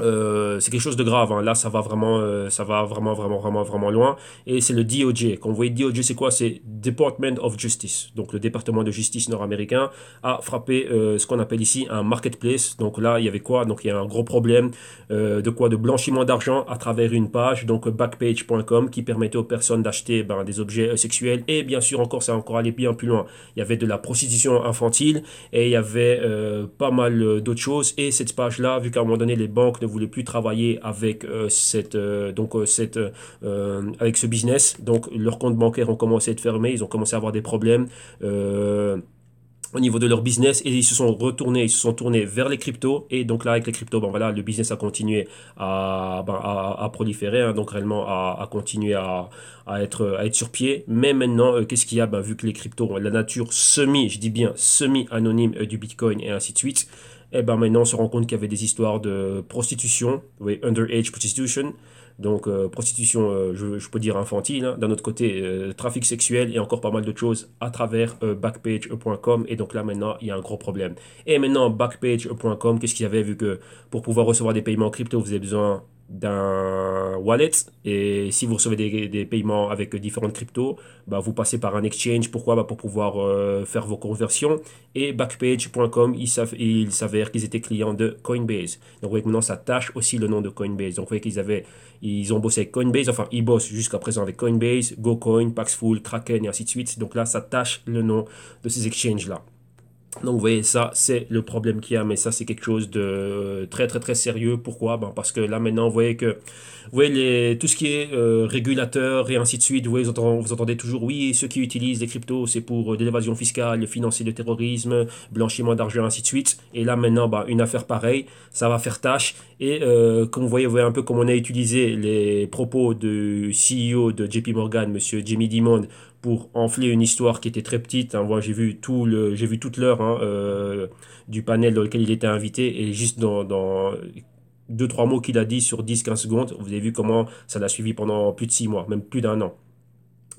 euh, c'est quelque chose de grave. Hein. Là, ça va vraiment, euh, ça va vraiment, vraiment, vraiment, vraiment loin. Et c'est le DOJ. Quand vous voyez DOJ, c'est quoi? C'est Department of Justice. Donc, le département de justice nord-américain a frappé euh, ce qu'on appelle ici un marketplace. Donc là, il y avait quoi? Donc, il y a un gros problème de quoi? De blanchiment d'argent à travers une page, donc backpage.com, qui permettait aux personnes d'acheter ben, des objets sexuels. Et bien sûr, encore, ça a encore allé bien plus loin. Il y avait de la prostitution infantile et il y avait pas mal d'autres choses. Et cette page-là, vu qu'à un moment donné, les banques ne voulaient plus travailler avec cette donc cette avec ce business. Donc leurs comptes bancaires ont commencé à être fermés, ils ont commencé à avoir des problèmes au niveau de leur business. Et ils se sont retournés, ils se sont tournés vers les cryptos. Et donc là avec les cryptos, bon voilà, le business a continué à, ben, à, proliférer, hein, donc réellement à, continuer à, à, être, à être sur pied. Mais maintenant, euh, qu'est-ce qu'il y a? Ben, Vu que les cryptos ont la nature semi, je dis bien semi-anonyme euh, du Bitcoin et ainsi de suite, et eh ben maintenant on se rend compte qu'il y avait des histoires de prostitution, oui, underage prostitution, donc euh, prostitution, euh, je, peux dire infantile. Hein. D'un autre côté, euh, trafic sexuel et encore pas mal d'autres choses à travers backpage.com. Et donc là maintenant, il y a un gros problème. Et maintenant, backpage.com, qu'est-ce qu'il y avait vu que pour pouvoir recevoir des paiements crypto, vous avez besoin d'un wallet et si vous recevez des, des, paiements avec différentes cryptos, bah, vous passez par un exchange. Pourquoi? Bah, Pour pouvoir euh, faire vos conversions. Et Backpage.com, il s'avère qu'ils étaient clients de Coinbase. Donc vous voyez que maintenant ça tâche aussi le nom de Coinbase. Donc vous voyez qu'ils avaient, ils ont bossé avec Coinbase, enfin ils bossent jusqu'à présent avec Coinbase, GoCoin, Paxful, Kraken et ainsi de suite. Donc là ça tâche le nom de ces exchanges-là. Donc vous voyez, ça c'est le problème qu'il y a, mais ça c'est quelque chose de très très très sérieux. Pourquoi? Ben, Parce que là maintenant, vous voyez que vous voyez, les, tout ce qui est euh, régulateur et ainsi de suite, vous, entendez toujours, oui, ceux qui utilisent les cryptos, c'est pour euh, de l'évasion fiscale, financer le terrorisme, blanchiment d'argent, ainsi de suite. Et là maintenant, ben, une affaire pareille, ça va faire tâche. Et euh, comme vous voyez, vous voyez un peu comme on a utilisé les propos du CEO de JP Morgan, monsieur Jimmy Dimond, pour enfler une histoire qui était très petite. Hein. Moi, j'ai vu tout le, j'ai vu toute l'heure hein, euh, du panel dans lequel il était invité et juste dans, dans deux trois mots qu'il a dit sur 10-15 secondes, vous avez vu comment ça l'a suivi pendant plus de six mois, même plus d'un an.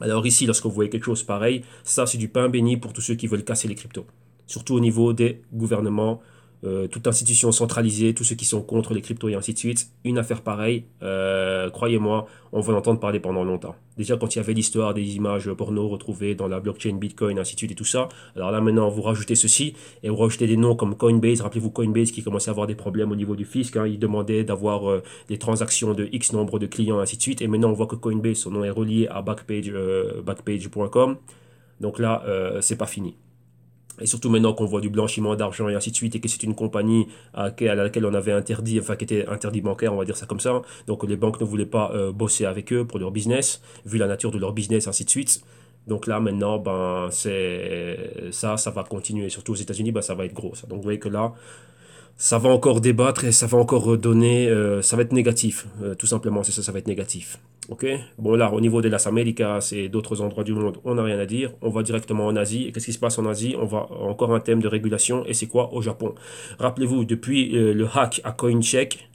Alors ici, lorsque vous voyez quelque chose pareil, ça c'est du pain béni pour tous ceux qui veulent casser les cryptos, surtout au niveau des gouvernements euh, toute institution centralisée, tous ceux qui sont contre les cryptos et ainsi de suite, une affaire pareille, euh, croyez-moi, on va en entendre parler pendant longtemps. Déjà quand il y avait l'histoire des images porno retrouvées dans la blockchain Bitcoin, ainsi de suite et tout ça, alors là maintenant vous rajoutez ceci et vous rajoutez des noms comme Coinbase, rappelez-vous Coinbase qui commençait à avoir des problèmes au niveau du fisc, hein, il demandait d'avoir euh, des transactions de X nombre de clients, ainsi de suite, et maintenant on voit que Coinbase, son nom est relié à backpage, backpage.com, donc là c'est pas fini. Et surtout maintenant qu'on voit du blanchiment d'argent et ainsi de suite, et que c'est une compagnie à, laquelle on avait interdit, enfin qui était interdit bancaire, on va dire ça comme ça. Donc les banques ne voulaient pas euh, bosser avec eux pour leur business, vu la nature de leur business, ainsi de suite. Donc là maintenant, ben c'est ça, ça va continuer. Surtout aux États-Unis, ben, ça va être gros. Donc vous voyez que là, ça va encore débattre et ça va encore redonner, euh, ça va être négatif, euh, tout simplement, c'est ça, ça va être négatif. Ok? Bon là, au niveau de Las Américas et d'autres endroits du monde, on n'a rien à dire. On va directement en Asie. Et qu'est-ce qui se passe en Asie? On va encore un thème de régulation. Et c'est quoi? Au Japon Rappelez-vous, depuis euh, le hack à CoinCheck,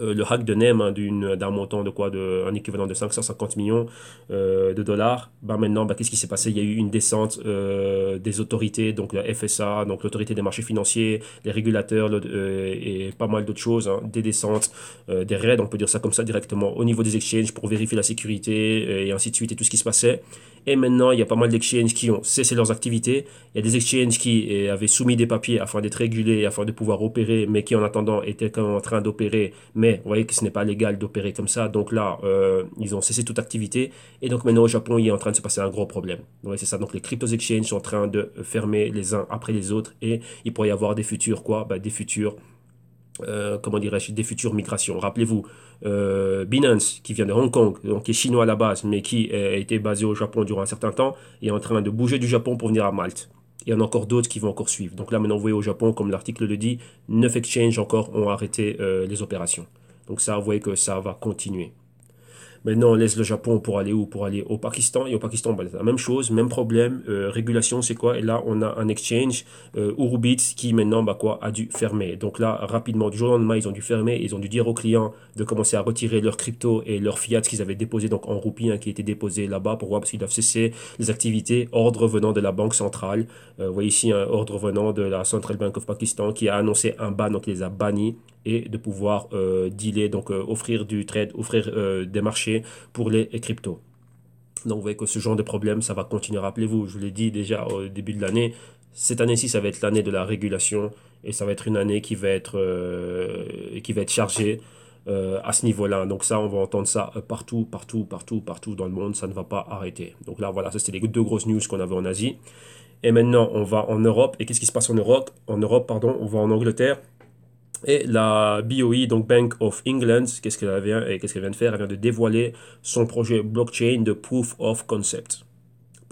euh, le hack de NEM hein, d'un montant de quoi de, un équivalent de 550 millions euh, de dollars bah maintenant bah, qu'est-ce qui s'est passé? Il y a eu une descente euh, des autorités donc la FSA donc l'autorité des marchés financiers les régulateurs et pas mal d'autres choses hein, des descentes des raids on peut dire ça comme ça directement au niveau des exchanges pour vérifier la sécurité et ainsi de suite et tout ce qui se passait et maintenant, il y a pas mal d'exchanges qui ont cessé leurs activités. Il y a des exchanges qui avaient soumis des papiers afin d'être régulés, afin de pouvoir opérer, mais qui en attendant étaient en train d'opérer. Mais vous voyez que ce n'est pas légal d'opérer comme ça. Donc là, euh, ils ont cessé toute activité. Et donc maintenant, au Japon, il est en train de se passer un gros problème. Ouais, c'est ça. Donc les crypto exchanges sont en train de fermer les uns après les autres. Et il pourrait y avoir des futurs, quoi bah, Des futurs euh, comment dirais-je, des futures migrations. Rappelez-vous, euh, Binance, qui vient de Hong Kong, donc qui est chinois à la base, mais qui a été basé au Japon durant un certain temps, est en train de bouger du Japon pour venir à Malte. Il y en a encore d'autres qui vont encore suivre. Donc là, maintenant, vous voyez au Japon, comme l'article le dit, 9 exchanges encore ont arrêté euh, les opérations. Donc ça, vous voyez que ça va continuer. Maintenant, on laisse le Japon pour aller où? Pour aller au Pakistan. Et au Pakistan, bah, la même chose, même problème. Euh, régulation, c'est quoi? Et là, on a un exchange, euh, qui maintenant bah, quoi, a dû fermer. Donc là, rapidement, du jour au lendemain, ils ont dû fermer. Ils ont dû dire aux clients de commencer à retirer leurs crypto et leurs fiat qu'ils avaient déposé donc en roupies, hein, qui étaient déposés là-bas. Pourquoi? Parce qu'ils doivent cesser les activités. Ordre venant de la Banque centrale. Euh, vous voyez ici un ordre venant de la Central Bank of Pakistan qui a annoncé un ban, donc les a bannis et de pouvoir euh, dealer, donc euh, offrir du trade, offrir euh, des marchés pour les cryptos. Donc vous voyez que ce genre de problème, ça va continuer. Rappelez-vous, je vous l'ai dit déjà au début de l'année, cette année-ci, ça va être l'année de la régulation et ça va être une année qui va être, qui va être chargée à ce niveau-là. Donc ça, on va entendre ça partout, partout, partout, partout dans le monde. Ça ne va pas arrêter. Donc là, voilà, ça c'était les deux grosses news qu'on avait en Asie. Et maintenant, on va en Europe. Et qu'est-ce qui se passe en Europe? En Europe, pardon, on va en Angleterre. Et la BOE, donc Bank of England, qu'est-ce qu'elle vient, qu'est-ce vient de faire? Elle vient de dévoiler son projet blockchain de proof of concept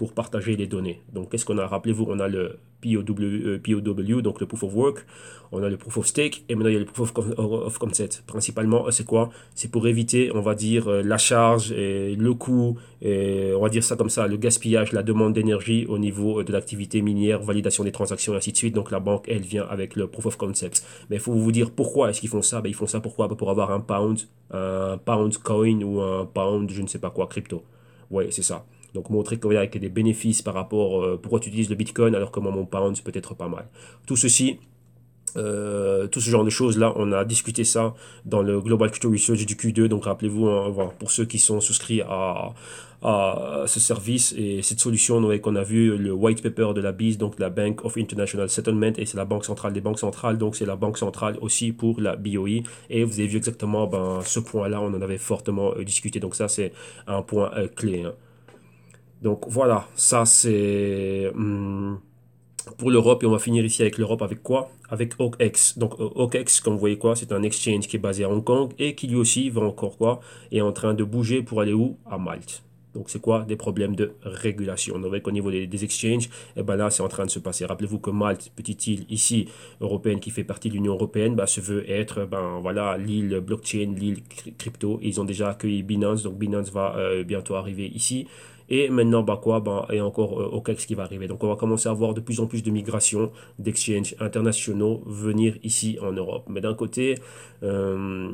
pour partager les données. Donc, qu'est-ce qu'on a? Rappelez-vous, on a le POW, euh, POW, donc le proof of work, on a le proof of stake, et maintenant il y a le proof of, concept. Principalement, c'est quoi? C'est pour éviter, on va dire, euh, la charge, et le coût, et on va dire ça comme ça, le gaspillage, la demande d'énergie au niveau euh, de l'activité minière, validation des transactions, et ainsi de suite. Donc, la banque, elle vient avec le proof of concept. Mais il faut vous dire pourquoi est-ce qu'ils font ça? Ben, Ils font ça pourquoi? Ben, Pour avoir un pound, un pound coin ou un pound, je ne sais pas quoi, crypto. Oui, c'est ça. Donc montrer qu'il y a des bénéfices par rapport euh, pourquoi tu utilises le Bitcoin alors que mon pound c'est peut-être pas mal. Tout ceci, euh, tout ce genre de choses là, on a discuté ça dans le Global Crypto Research du Q2. Donc rappelez-vous, hein, pour ceux qui sont souscrits à, à ce service et cette solution qu'on a vu le white paper de la BIS, donc la Bank of International Settlement, et c'est la banque centrale des banques centrales, donc c'est la banque centrale aussi pour la BOE. Et vous avez vu exactement ben, ce point-là, on en avait fortement euh, discuté. Donc ça, c'est un point clé. Hein. Donc voilà, ça c'est hum, pour l'Europe et on va finir ici avec l'Europe avec quoi? Avec OKEx. Donc OKEx, comme vous voyez quoi, c'est un exchange qui est basé à Hong Kong et qui lui aussi va encore quoi? Est en train de bouger pour aller où? À Malte. Donc c'est quoi? Des problèmes de régulation. On voit qu'au niveau des, exchanges, et eh ben là c'est en train de se passer. Rappelez-vous que Malte, petite île ici européenne qui fait partie de l'Union européenne, bah, se veut être ben voilà l'île blockchain, l'île crypto. Ils ont déjà accueilli Binance, donc Binance va euh, bientôt arriver ici. Et maintenant, bah quoi, bah, et encore euh, ce qui va arriver. Donc on va commencer à voir de plus en plus de migration d'exchanges internationaux venir ici en Europe. Mais d'un côté, euh,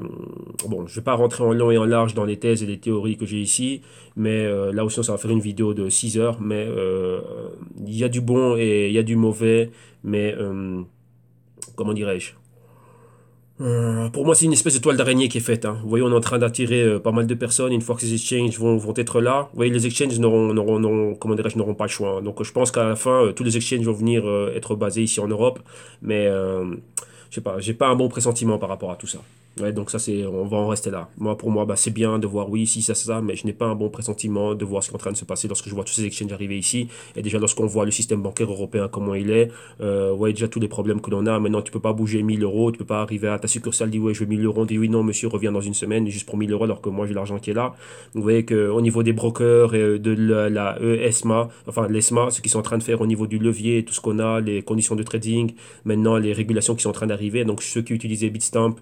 bon, je ne vais pas rentrer en long et en large dans les thèses et les théories que j'ai ici, mais euh, là aussi, ça va faire une vidéo de 6 heures. Mais il y a du bon et il y a du mauvais, mais comment dirais-je? Euh, pour moi, c'est une espèce de toile d'araignée qui est faite. Hein. Vous voyez, on est en train d'attirer euh, pas mal de personnes. Une fois que ces exchanges vont, vont être là, vous voyez, les exchanges n'auront, pas le choix. Hein. Donc, je pense qu'à la fin, euh, tous les exchanges vont venir être basés ici en Europe. Mais, je sais pas, j'ai pas un bon pressentiment par rapport à tout ça. Ouais, donc ça, c'est, on va en rester là. Moi, pour moi, bah, c'est bien de voir, oui, si, ça, ça, mais je n'ai pas un bon pressentiment de voir ce qui est en train de se passer lorsque je vois tous ces exchanges arriver ici. Et déjà, lorsqu'on voit le système bancaire européen, comment il est, euh, ouais, déjà tous les problèmes que l'on a. Maintenant, tu peux pas bouger 1000 euros, tu peux pas arriver à ta succursale, dire, ouais, je veux 1000 euros, on dit, oui, non, monsieur, reviens dans une semaine, juste pour 1000 euros, alors que moi, j'ai l'argent qui est là. Vous voyez qu'au niveau des brokers et de la, la ESMA, enfin, l'ESMA, ce qu'ils sont en train de faire au niveau du levier, tout ce qu'on a, les conditions de trading, maintenant, les régulations qui sont en train d'arriver. Donc, ceux qui utilisaient Bitstamp,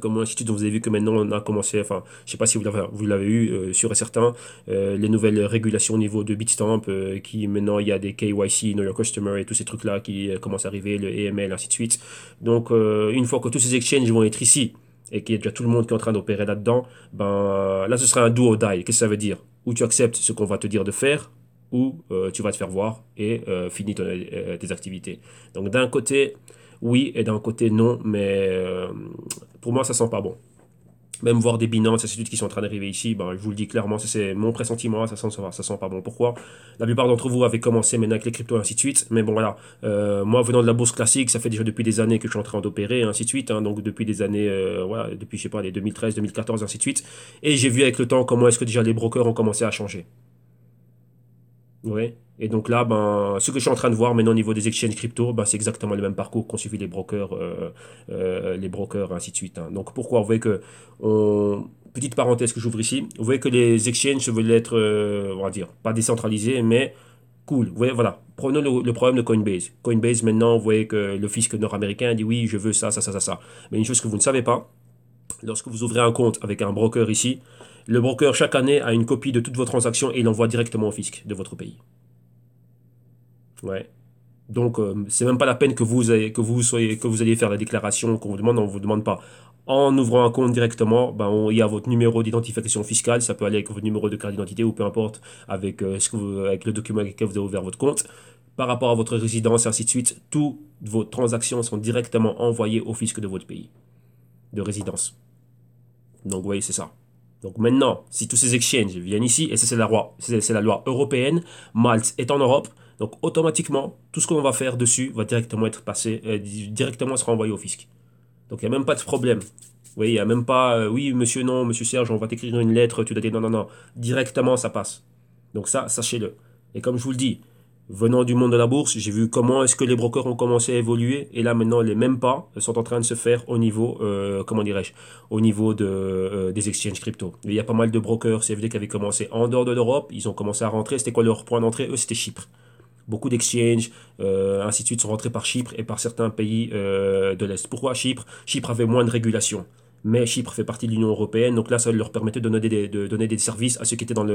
comme institut dont vous avez vu que maintenant on a commencé, enfin je sais pas si vous l'avez, vous l'avez eu euh, sur et certain, euh, les nouvelles régulations au niveau de Bitstamp, euh, qui maintenant il y a des KYC, Know Your Customer et tous ces trucs là qui commencent à arriver, le AML, ainsi de suite. Donc une fois que tous ces exchanges vont être ici et qu'il y a déjà tout le monde qui est en train d'opérer là-dedans, ben là ce sera un do or die. Qu'est-ce que ça veut dire? Ou tu acceptes ce qu'on va te dire de faire, ou tu vas te faire voir et finis tes activités. Donc d'un côté, oui, et d'un côté, non, mais euh, pour moi, ça sent pas bon. Même voir des Binance, suite qui sont en train d'arriver ici, ben, je vous le dis clairement, c'est mon pressentiment, ça sent, ça, sent pas bon. Pourquoi? La plupart d'entre vous avaient commencé maintenant avec les cryptos, et ainsi de suite. Mais bon, voilà, euh, moi, venant de la bourse classique, ça fait déjà depuis des années que je suis en train d'opérer, ainsi de suite. Hein, donc, depuis des années, euh, voilà, depuis, je sais pas, les 2013, 2014, ainsi de suite. Et j'ai vu avec le temps comment est-ce que déjà les brokers ont commencé à changer. Oui. Et donc là, ben, ce que je suis en train de voir maintenant au niveau des exchanges crypto, ben, c'est exactement le même parcours qu'ont suivi les brokers, euh, euh, les brokers, ainsi de suite. Hein. Donc pourquoi Vous voyez que, petite parenthèse que j'ouvre ici, vous voyez que les exchanges veulent être, euh, on va dire, pas décentralisés, mais cool. Vous voyez, voilà. Prenons le, problème de Coinbase. Coinbase, maintenant, vous voyez que le fisc nord-américain dit oui, je veux ça, ça, ça, ça, ça. Mais une chose que vous ne savez pas, lorsque vous ouvrez un compte avec un broker ici, le broker chaque année a une copie de toutes vos transactions et l'envoie directement au fisc de votre pays. Ouais. Donc, euh, c'est même pas la peine que vous, ayez, que vous soyez, que vous alliez faire la déclaration qu'on vous demande, on vous demande pas. En ouvrant un compte directement, ben, il y a votre numéro d'identification fiscale, ça peut aller avec votre numéro de carte d'identité ou peu importe, avec, euh, ce que avec le document avec lequel vous avez ouvert votre compte. Par rapport à votre résidence et ainsi de suite, toutes vos transactions sont directement envoyées au fisc de votre pays de résidence. Donc, voyez, c'est ça. Donc maintenant, si tous ces exchanges viennent ici, et c'est la la loi européenne, Malte est en Europe, donc automatiquement, tout ce qu'on va faire dessus va directement être passé, euh, directement sera envoyé au fisc. Donc il n'y a même pas de problème. Vous voyez, il n'y a même pas, euh, oui, monsieur, non, monsieur Serge, on va t'écrire une lettre, tu dois dire non, non, non. Directement, ça passe. Donc ça, sachez-le. Et comme je vous le dis, venant du monde de la bourse, j'ai vu comment est-ce que les brokers ont commencé à évoluer et là maintenant les mêmes pas sont en train de se faire au niveau, euh, comment dirais-je, au niveau de, des exchanges crypto. il y a pas mal de brokers CFD qui avaient commencé en dehors de l'Europe, ils ont commencé à rentrer. C'était quoi leur point d'entrée? Eux, c'était Chypre. Beaucoup d'exchanges, euh, ainsi de suite, sont rentrés par Chypre et par certains pays de l'Est. Pourquoi Chypre? Chypre avait moins de régulation mais Chypre fait partie de l'Union européenne, donc là, ça leur permettait de donner des, de donner des services à ceux qui étaient dans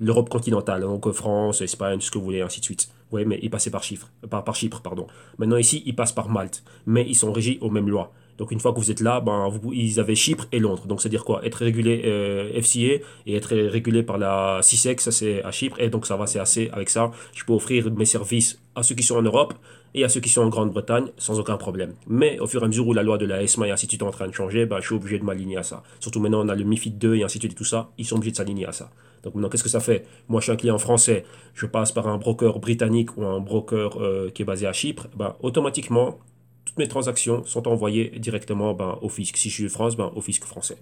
l'Europe continentale, donc France, Espagne, tout ce que vous voulez, ainsi de suite. Oui, mais ils passaient par Chypre, par, par Chypre, pardon. Maintenant, ici, ils passent par Malte, mais ils sont régis aux mêmes lois. Donc une fois que vous êtes là, ben, ils avaient Chypre et Londres. Donc c'est-à-dire quoi? Être régulé euh, FCA et être régulé par la CISEC, ça c'est à Chypre. Et donc ça va, c'est assez avec ça. Je peux offrir mes services à ceux qui sont en Europe et à ceux qui sont en Grande-Bretagne sans aucun problème. Mais au fur et à mesure où la loi de la ESMA et ainsi de suite est en train de changer, ben, je suis obligé de m'aligner à ça. Surtout maintenant, on a le MIFID 2 et ainsi de suite et tout ça, ils sont obligés de s'aligner à ça. Donc maintenant, qu'est-ce que ça fait? Moi, je suis un client français, je passe par un broker britannique ou un broker euh, qui est basé à Chypre, ben, automatiquement, mes transactions sont envoyées directement ben, au fisc. Si je suis France, ben, au fisc français.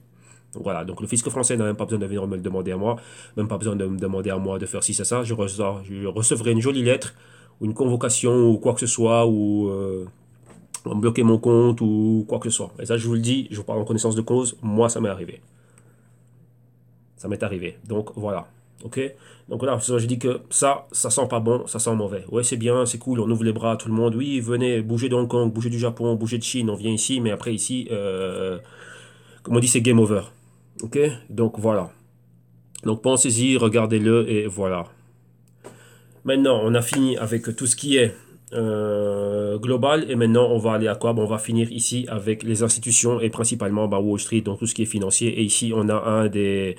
Donc voilà, donc le fisc français n'a même pas besoin de venir me le demander à moi, même pas besoin de me demander à moi de faire ci, ça, ça. Je, je recevrai une jolie lettre ou une convocation ou quoi que ce soit, ou euh, bloquer mon compte ou quoi que ce soit. Et ça, je vous le dis, je vous parle en connaissance de cause, moi, ça m'est arrivé. Ça m'est arrivé. Donc voilà. Ok? Donc là, je dis que ça, ça sent pas bon, ça sent mauvais. Ouais, c'est bien, c'est cool, on ouvre les bras à tout le monde. Oui, venez, bougez de Hong Kong, bougez du Japon, bougez de Chine, on vient ici, mais après ici, euh, comme on dit, c'est game over. Ok? Donc voilà. Donc pensez-y, regardez-le et voilà. Maintenant, on a fini avec tout ce qui est euh, global et maintenant on va aller à quoi? On va finir ici avec les institutions et principalement bah, Wall Street, donc tout ce qui est financier. Et ici, on a un des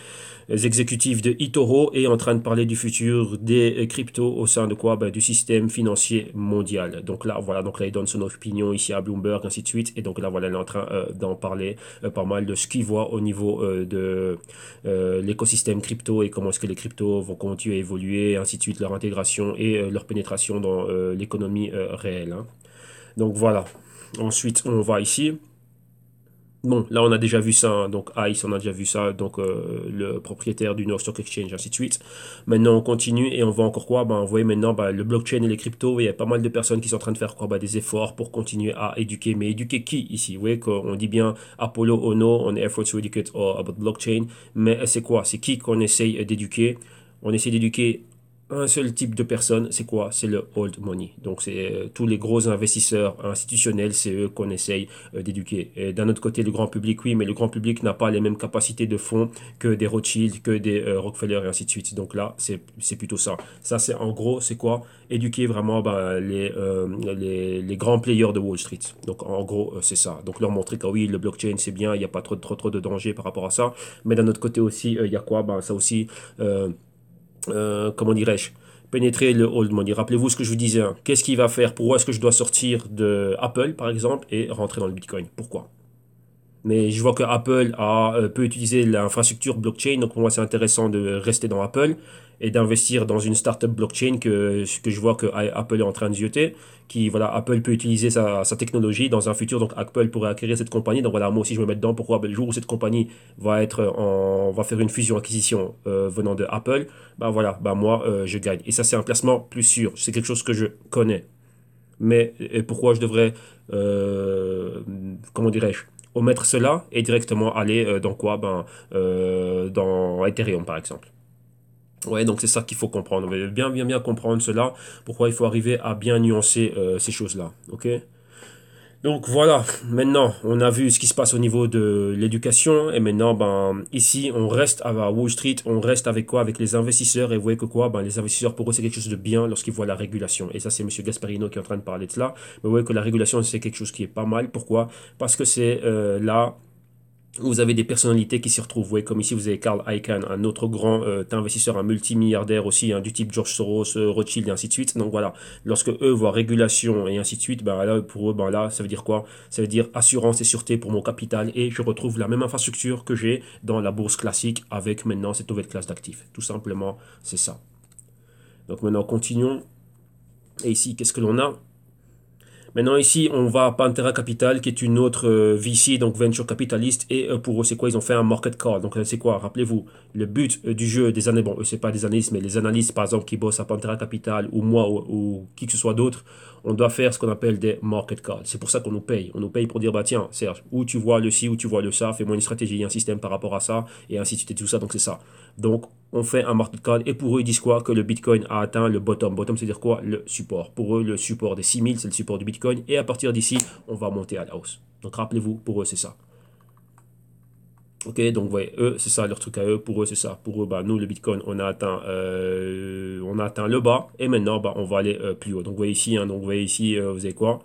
exécutifs de Itoro et en train de parler du futur des cryptos au sein de quoi? Bah, Du système financier mondial. Donc là, voilà, donc là, il donne son opinion ici à Bloomberg, ainsi de suite. Et donc là, voilà, il est en train euh, d'en parler euh, pas mal de ce qu'il voit au niveau euh, de l'écosystème crypto et comment est-ce que les cryptos vont continuer à évoluer, ainsi de suite, leur intégration et leur pénétration dans l'économie réelle. Hein. Donc voilà. Ensuite, on va ici. Bon, là on a déjà vu ça, hein. donc ICE on a déjà vu ça, donc euh, le propriétaire du North Stock Exchange, ainsi de suite. Maintenant on continue et on voit encore quoi? Ben, Vous voyez maintenant ben, le blockchain et les cryptos, il y a pas mal de personnes qui sont en train de faire quoi? Ben, des efforts pour continuer à éduquer. Mais éduquer qui ici? Vous voyez qu'on dit bien Apollo Ono, on effort to educate about blockchain, mais c'est quoi? C'est qui qu'on essaye d'éduquer? On essaie d'éduquer un seul type de personne, c'est quoi? C'est le old money. Donc c'est euh, tous les gros investisseurs institutionnels, c'est eux qu'on essaye euh, d'éduquer. Et d'un autre côté, le grand public, oui, mais le grand public n'a pas les mêmes capacités de fonds que des Rothschild, que des euh, Rockefeller et ainsi de suite. Donc là, c'est plutôt ça. Ça, c'est en gros, c'est quoi? Éduquer vraiment les, les, les, grands players de Wall Street. Donc en gros, c'est ça. Donc leur montrer que oui, le blockchain, c'est bien, il n'y a pas trop, trop, trop de danger par rapport à ça. Mais d'un autre côté aussi, il y a quoi? Ben, Ça aussi... Euh, comment dirais-je, pénétrer le old money. Rappelez-vous ce que je vous disais. Hein. Qu'est-ce qu'il va faire? Pourquoi est-ce que je dois sortir de Apple, par exemple, et rentrer dans le Bitcoin? Pourquoi? Mais je vois que Apple a, euh, peut utiliser l'infrastructure blockchain, donc pour moi c'est intéressant de rester dans Apple et d'investir dans une startup blockchain que, que je vois que Apple est en train de zioter, qui voilà, Apple peut utiliser sa, sa, technologie dans un futur, donc Apple pourrait acquérir cette compagnie, donc voilà, moi aussi je me mets dedans, pourquoi? Ben, le jour où cette compagnie va être en, va faire une fusion-acquisition euh, venant de Apple, ben voilà, ben moi euh, je gagne. Et ça c'est un placement plus sûr, c'est quelque chose que je connais. Mais pourquoi je devrais, comment dirais-je, omettre cela et directement aller euh, dans quoi? Ben, euh, Dans Ethereum par exemple. Ouais, donc c'est ça qu'il faut comprendre. Bien, bien, bien comprendre cela. Pourquoi il faut arriver à bien nuancer euh, ces choses-là. Ok? Donc voilà, maintenant on a vu ce qui se passe au niveau de l'éducation et maintenant ben ici on reste à Wall Street, on reste avec quoi? Avec les investisseurs et vous voyez que quoi? Ben, Les investisseurs pour eux c'est quelque chose de bien lorsqu'ils voient la régulation et ça c'est Monsieur Gasparino qui est en train de parler de cela. Mais vous voyez que la régulation c'est quelque chose qui est pas mal. Pourquoi? Parce que c'est euh, là vous avez des personnalités qui s'y retrouvent. Comme ici, vous avez Carl Icahn, un autre grand euh, investisseur, un multimilliardaire aussi, du type George Soros, euh, Rothschild et ainsi de suite. Donc voilà, lorsque eux voient régulation et ainsi de suite, ben là, pour eux, ben là, ça veut dire quoi? Ça veut dire assurance et sûreté pour mon capital et je retrouve la même infrastructure que j'ai dans la bourse classique avec maintenant cette nouvelle classe d'actifs. Tout simplement, c'est ça. Donc maintenant, continuons. Et ici, qu'est-ce que l'on a? Maintenant ici, on va à Pantera Capital, qui est une autre euh, VC, donc venture capitaliste, et euh, pour eux, c'est quoi? Ils ont fait un market call. Donc c'est quoi? Rappelez-vous, le but du jeu des années, bon, eux, c'est pas des analystes, mais les analystes, par exemple, qui bossent à Pantera Capital, ou moi, ou, qui que ce soit d'autre, on doit faire ce qu'on appelle des market calls. C'est pour ça qu'on nous paye. On nous paye pour dire, bah tiens, Serge, où tu vois le ci, où tu vois le ça, fais-moi une stratégie, un système par rapport à ça, et ainsi de suite, et tout ça, donc c'est ça. Donc, on fait un market call et pour eux, ils disent quoi? Que le Bitcoin a atteint le bottom. Bottom, c'est-à-dire quoi? Le support. Pour eux, le support des 6000, c'est le support du Bitcoin. Et à partir d'ici, on va monter à la hausse. Donc, rappelez-vous, pour eux, c'est ça. Ok, donc voyez, eux, c'est ça leur truc à eux. Pour eux, c'est ça. Pour eux, bah, nous, le Bitcoin, on a atteint, euh, on a atteint le bas. Et maintenant, bah, on va aller euh, plus haut. Donc, vous voyez ici, hein, donc, vous voyez ici, euh, vous avez quoi?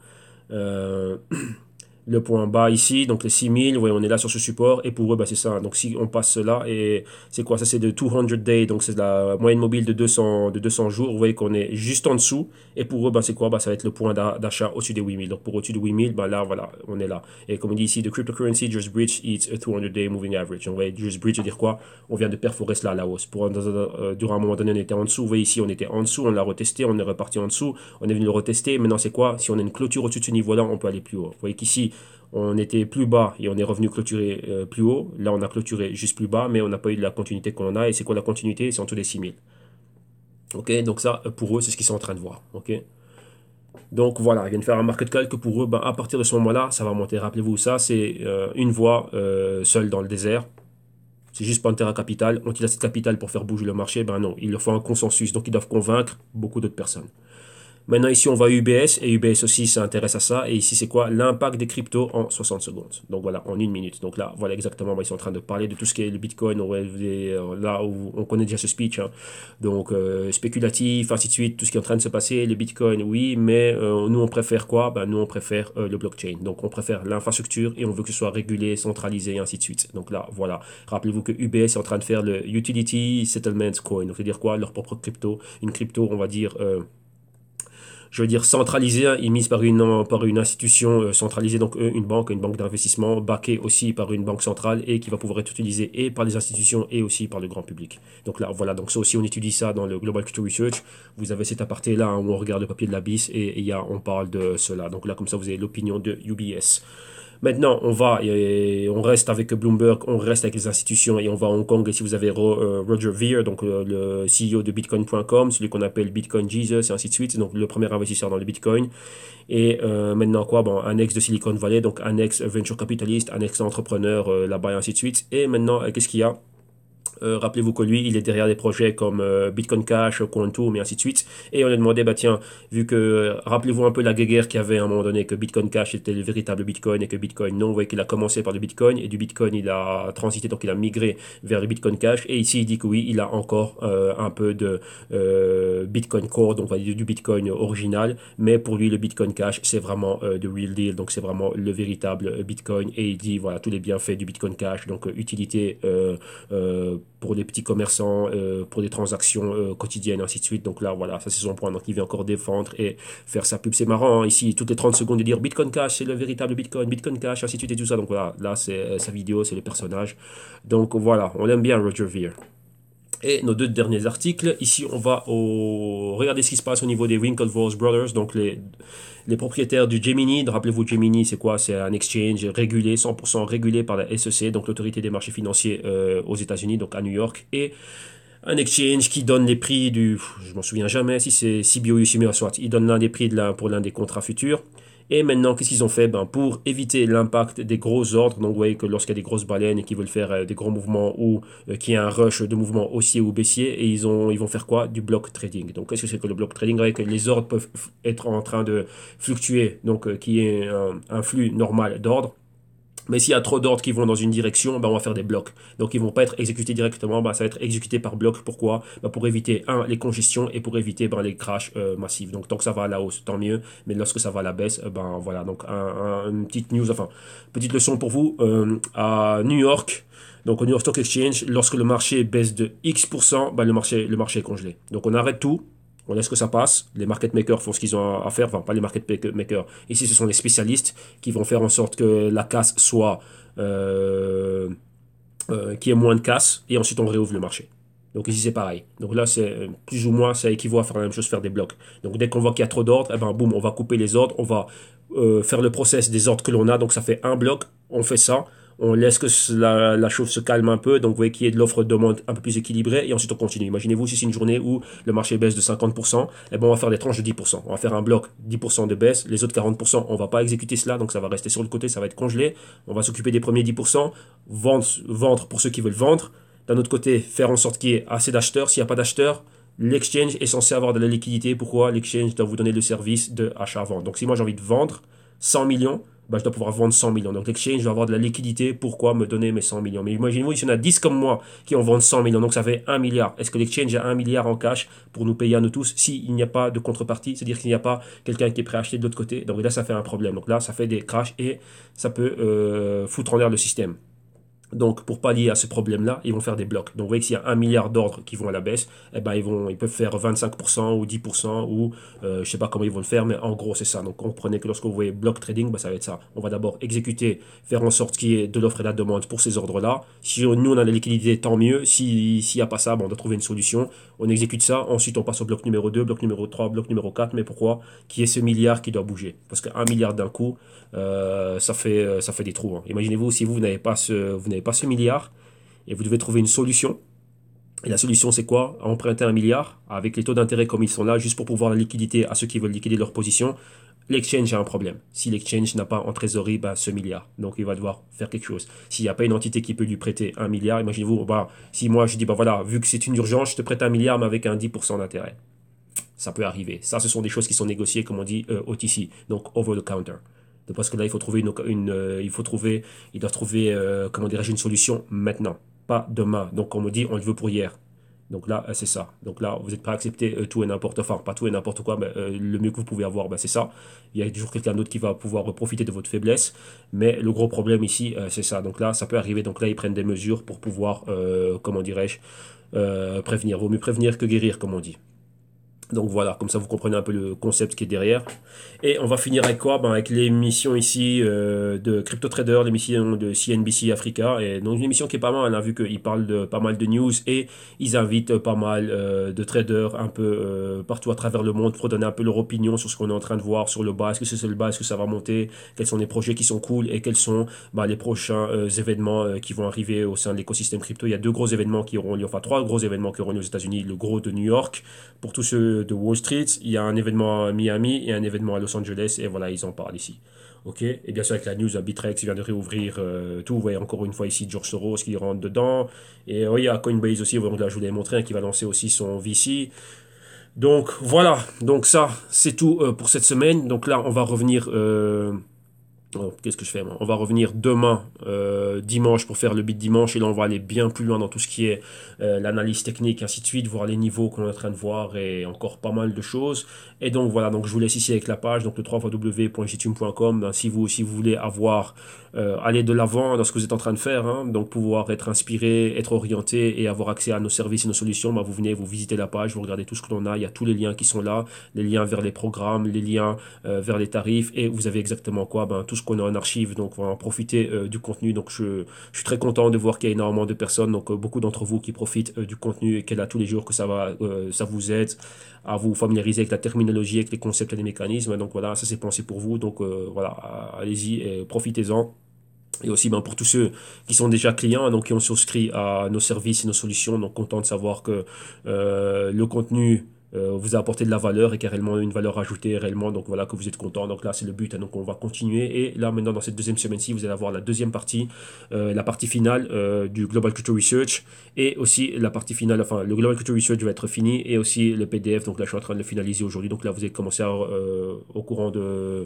*clears throat* le point bas ici, donc les 6000, voyez, on est là sur ce support, et pour eux, bah, c'est ça. Donc si on passe là, et c'est quoi? Ça, c'est de 200 days, donc c'est la moyenne mobile de 200, de 200 jours. Vous voyez qu'on est juste en dessous, et pour eux, bah, c'est quoi? Bah, Ça va être le point d'achat au-dessus des 8000. Donc pour au-dessus de 8000, bah, là, voilà, on est là. Et comme on dit ici, the cryptocurrency just breached its 200 day moving average. Donc, vous voyez, just breach, dire quoi? On vient de perforer cela à la hausse. Pour, euh, durant un moment donné, on était en dessous. Vous voyez ici, on était en dessous, on l'a retesté, on est reparti en dessous, on est venu le retester. Maintenant, c'est quoi? Si on a une clôture au-dessus de ce niveau-là, on peut aller plus haut. Vous voyez qu'ici, on était plus bas et on est revenu clôturer euh, plus haut. Là, on a clôturé juste plus bas, mais on n'a pas eu de la continuité qu'on a. Et c'est quoi la continuité? C'est en dessous des 6000. Ok, donc ça, pour eux, c'est ce qu'ils sont en train de voir. Ok? Donc voilà, ils viennent faire un market call que pour eux, ben, à partir de ce moment-là, ça va monter. Rappelez-vous, ça, c'est euh, une voie euh, seule dans le désert. C'est juste Pantera Capital. Ont-ils cette capital pour faire bouger le marché? Ben non, il leur faut un consensus. Donc ils doivent convaincre beaucoup d'autres personnes. Maintenant, ici, on va à UBS, et UBS aussi s'intéresse à ça. Et ici, c'est quoi? L'impact des cryptos en 60 secondes. Donc voilà, en une minute. Donc là, voilà exactement, ils sont en train de parler de tout ce qui est le Bitcoin. Euh, là où on connaît déjà ce speech. Hein. Donc, euh, spéculatif, ainsi de suite, tout ce qui est en train de se passer. Le Bitcoin, oui, mais euh, nous, on préfère quoi? Ben, Nous, on préfère le blockchain. Donc, on préfère l'infrastructure et on veut que ce soit régulé, centralisé, et ainsi de suite. Donc là, voilà. Rappelez-vous que UBS est en train de faire le Utility Settlement Coin. Donc, c'est-à-dire quoi? Leur propre crypto. Une crypto, on va dire je veux dire centralisée, hein, mise par une, par une institution euh, centralisée, donc euh, une banque, une banque d'investissement, backée aussi par une banque centrale et qui va pouvoir être utilisée et par les institutions et aussi par le grand public. Donc là, voilà, donc ça aussi, on étudie ça dans le Global Crypto Research. Vous avez cet aparté là où on regarde le papier de la BIS et, on parle de cela. Donc là, comme ça, vous avez l'opinion de UBS. Maintenant, on va et on reste avec Bloomberg, on reste avec les institutions et on va à Hong Kong. Et si vous avez euh, Roger Ver, donc euh, le CEO de Bitcoin.com, celui qu'on appelle Bitcoin Jesus et ainsi de suite, donc le premier investisseur dans le Bitcoin. Et euh, maintenant quoi? Bon, un de Silicon Valley, donc un ex venture capitaliste, un ex entrepreneur là-bas et ainsi de suite. Et maintenant, qu'est-ce qu'il y a? Euh, rappelez-vous que lui, il est derrière des projets comme euh, Bitcoin Cash, Quantum et ainsi de suite. Et on lui a demandé, bah tiens, vu que, euh, rappelez-vous un peu la guerre qu'il y avait à un moment donné, que Bitcoin Cash était le véritable Bitcoin et que Bitcoin non, vous voyez qu'il a commencé par le Bitcoin et du Bitcoin il a transité, donc il a migré vers le Bitcoin Cash. Et ici, il dit que oui, il a encore un peu de Bitcoin Core, donc on va dire du Bitcoin original. Mais pour lui, le Bitcoin Cash, c'est vraiment the real deal, donc c'est vraiment le véritable Bitcoin. Et il dit, voilà, tous les bienfaits du Bitcoin Cash, donc utilité pour les petits commerçants, euh, pour des transactions euh, quotidiennes, ainsi de suite. Donc là, voilà, ça c'est son point. Donc il vient encore défendre et faire sa pub. C'est marrant, hein, ici, toutes les 30 secondes de dire Bitcoin Cash, c'est le véritable Bitcoin, Bitcoin Cash, ainsi de suite et tout ça. Donc voilà, là c'est euh, sa vidéo, c'est le personnage. Donc voilà, on aime bien Roger Ver. Et nos deux derniers articles, ici on va regarder ce qui se passe au niveau des Winklevoss Brothers, donc les, propriétaires du Gemini. Rappelez-vous, Gemini, c'est quoi? C'est un exchange régulé, 100% régulé par la SEC, donc l'autorité des marchés financiers euh, aux États-Unis, donc à New York. Et un exchange qui donne les prix du, je m'en souviens jamais si c'est CBOE, soit, il donne l'un des prix de pour l'un des contrats futurs. Et maintenant, qu'est-ce qu'ils ont fait? Ben, Pour éviter l'impact des gros ordres, donc vous voyez que lorsqu'il y a des grosses baleines qui veulent faire euh, des gros mouvements ou euh, qu'il y a un rush de mouvements haussier ou baissier, et ils, ont, ils vont faire quoi? Du block trading. Donc qu'est-ce que c'est que le block trading? Que les ordres peuvent être en train de fluctuer, donc euh, qui est un flux normal d'ordres mais s'il y a trop d'ordres qui vont dans une direction, ben on va faire des blocs. Donc ils vont pas être exécutés directement, ben ça va être exécuté par bloc. Pourquoi? Ben Pour éviter, un, les congestions et pour éviter les crashs euh, massifs. Donc tant que ça va à la hausse, tant mieux. Mais lorsque ça va à la baisse, euh, voilà. Donc un, une petite news, enfin, petite leçon pour vous. Euh, à New York, donc au New York Stock Exchange, lorsque le marché baisse de X%, le, marché, le marché est congelé. Donc on arrête tout, on laisse que ça passe. Les market makers font ce qu'ils ont à faire. Enfin, pas les market makers. Ici, ce sont les spécialistes qui vont faire en sorte que la casse soit. Euh, euh, qu'il y ait moins de casse. Et ensuite, on réouvre le marché. Donc ici c'est pareil. Donc là c'est euh, plus ou moins ça équivaut à faire la même chose, faire des blocs. Donc dès qu'on voit qu'il y a trop d'ordres, eh ben boum, on va couper les ordres, on va faire le process des ordres que l'on a. Donc ça fait un bloc, on fait ça on laisse que la, la, chose se calme un peu, donc vous voyez qu'il y ait de l'offre-demande un peu plus équilibrée, et ensuite on continue. Imaginez-vous si c'est une journée où le marché baisse de 50%, et eh ben on va faire des tranches de 10%. On va faire un bloc 10% de baisse, les autres 40%, on va pas exécuter cela, donc ça va rester sur le côté, ça va être congelé. On va s'occuper des premiers 10%, vendre, vendre pour ceux qui veulent vendre. D'un autre côté, faire en sorte qu'il y ait assez d'acheteurs. S'il n'y a pas d'acheteurs, l'exchange est censé avoir de la liquidité. Pourquoi? L'exchange doit vous donner le service de achat-vente. Donc si moi j'ai envie de vendre 100 millions, bah, je dois pouvoir vendre 100 millions. Donc l'exchange doit avoir de la liquidité. Pourquoi me donner mes 100 millions? Mais imaginez-vous, il y en a 10 comme moi qui en vendent 100 millions. Donc ça fait 1 milliard. Est-ce que l'exchange a 1 milliard en cash pour nous payer à nous tous? S'il n'y a pas de contrepartie C'est-à-dire qu'il n'y a pas quelqu'un qui est prêt à acheter de l'autre côté. Donc là, ça fait un problème. Donc là, ça fait des crashs et ça peut euh, foutre en l'air le système. Donc, pour pallier à ce problème-là, ils vont faire des blocs. Donc, vous voyez que s'il y a un milliard d'ordres qui vont à la baisse, eh ben, ils, peuvent faire 25% ou 10% ou euh, je ne sais pas comment ils vont le faire, mais en gros, c'est ça. Donc, comprenez que lorsque vous voyez block trading, ben, ça va être ça. On va d'abord exécuter, faire en sorte qu'il y ait de l'offre et de la demande pour ces ordres-là. Si nous, on a la liquidité, tant mieux. S'il n'y a pas ça, ben, on doit trouver une solution. On exécute ça. Ensuite, on passe au bloc numéro 2, bloc numéro 3, bloc numéro 4. Mais pourquoi? Qui est ce milliard qui doit bouger? Parce qu'un milliard d'un coup, euh, ça, fait, euh, ça fait des trous. Hein. Imaginez-vous si vous, n'avez pas, ce, vous pas ce milliard et vous devez trouver une solution. Et la solution, c'est quoi? Emprunter un milliard avec les taux d'intérêt comme ils sont là, juste pour pouvoir la liquidité à ceux qui veulent liquider leur position. L'exchange a un problème. Si l'exchange n'a pas en trésorerie bah, ce milliard, donc il va devoir faire quelque chose. S'il n'y a pas une entité qui peut lui prêter un milliard, imaginez-vous, bah, si moi je dis, bah voilà, vu que c'est une urgence, je te prête un milliard, mais avec un 10% d'intérêt. Ça peut arriver. Ça, ce sont des choses qui sont négociées, comme on dit, euh, OTC, donc over the counter parce que là, il faut trouver une, euh, il faut trouver, il doit trouver, euh, comment dirais-je, une solution maintenant, pas demain. Donc, on me dit, on le veut pour hier. Donc là, euh, c'est ça. Donc là, vous êtes prêt à accepter tout et n'importe, enfin pas tout et n'importe quoi, mais le mieux que vous pouvez avoir, ben, c'est ça. Il y a toujours quelqu'un d'autre qui va pouvoir profiter de votre faiblesse. Mais le gros problème ici, c'est ça. Donc là, ça peut arriver. Donc là, ils prennent des mesures pour pouvoir, comment dirais-je, prévenir. Vaut mieux prévenir que guérir, comme on dit. Donc voilà, comme ça vous comprenez un peu le concept qui est derrière. Et on va finir avec quoi? Ben Avec l'émission ici euh, de Crypto Trader, l'émission de CNBC Africa. Et donc une émission qui est pas mal, a vu qu'ils parlent de pas mal de news et ils invitent pas mal euh, de traders un peu euh, partout à travers le monde pour donner un peu leur opinion sur ce qu'on est en train de voir sur le bas. Est-ce que c'est le bas? Est-ce que ça va monter? Quels sont les projets qui sont cool et quels sont ben, les prochains événements qui vont arriver au sein de l'écosystème crypto? Il y a deux gros événements qui auront lieu, enfin trois gros événements qui auront lieu aux États-Unis. Le gros de New York pour tous ceux de, Wall Street, il y a un événement à Miami et un événement à Los Angeles, et voilà, ils en parlent ici. Ok, et bien sûr avec la news, Bitrex vient de réouvrir euh, tout. Vous voyez encore une fois ici George Soros qui rentre dedans. Et oui, il y a Coinbase aussi, là, je vous l'ai montré, hein, qui va lancer aussi son VC. Donc voilà, donc ça c'est tout euh, pour cette semaine. Donc là on va revenir euh, Oh, qu'est-ce que je fais On va revenir demain, euh, dimanche, pour faire le bit dimanche. Et là, on va aller bien plus loin dans tout ce qui est euh, l'analyse technique, ainsi de suite, voir les niveaux qu'on est en train de voir et encore pas mal de choses. Et donc, voilà, donc je vous laisse ici avec la page, donc le 3 ben, si vous, si vous voulez avoir, euh, aller de l'avant dans ce que vous êtes en train de faire, hein, donc pouvoir être inspiré, être orienté et avoir accès à nos services et nos solutions, ben, vous venez, vous visitez la page, vous regardez tout ce que l'on a. Il y a tous les liens qui sont là, les liens vers les programmes, les liens vers les tarifs, et vous avez exactement quoi? Ben, Tout ce qu'on a en archive, donc on va euh, du contenu. Donc je, suis très content de voir qu'il y a énormément de personnes, donc euh, beaucoup d'entre vous qui profitent euh, du contenu et qu'elle a tous les jours, que ça va, ça vous aide à vous familiariser avec la terminologie, avec les concepts et les mécanismes. Donc voilà, ça c'est pensé pour vous. Donc voilà, allez-y et profitez-en. Et aussi ben, pour tous ceux qui sont déjà clients, donc qui ont souscrit à nos services et nos solutions, donc content de savoir que le contenu euh, vous a apporté de la valeur et carrément une valeur ajoutée réellement. Donc voilà que vous êtes content. Donc là c'est le but. Hein. donc on va continuer. Et là maintenant dans cette deuxième semaine-ci, vous allez avoir la deuxième partie, euh, la partie finale euh, du Global Culture Research et aussi la partie finale. Enfin le Global Culture Research va être fini et aussi le PDF. Donc là je suis en train de le finaliser aujourd'hui. Donc là vous allez commencer au courant de euh,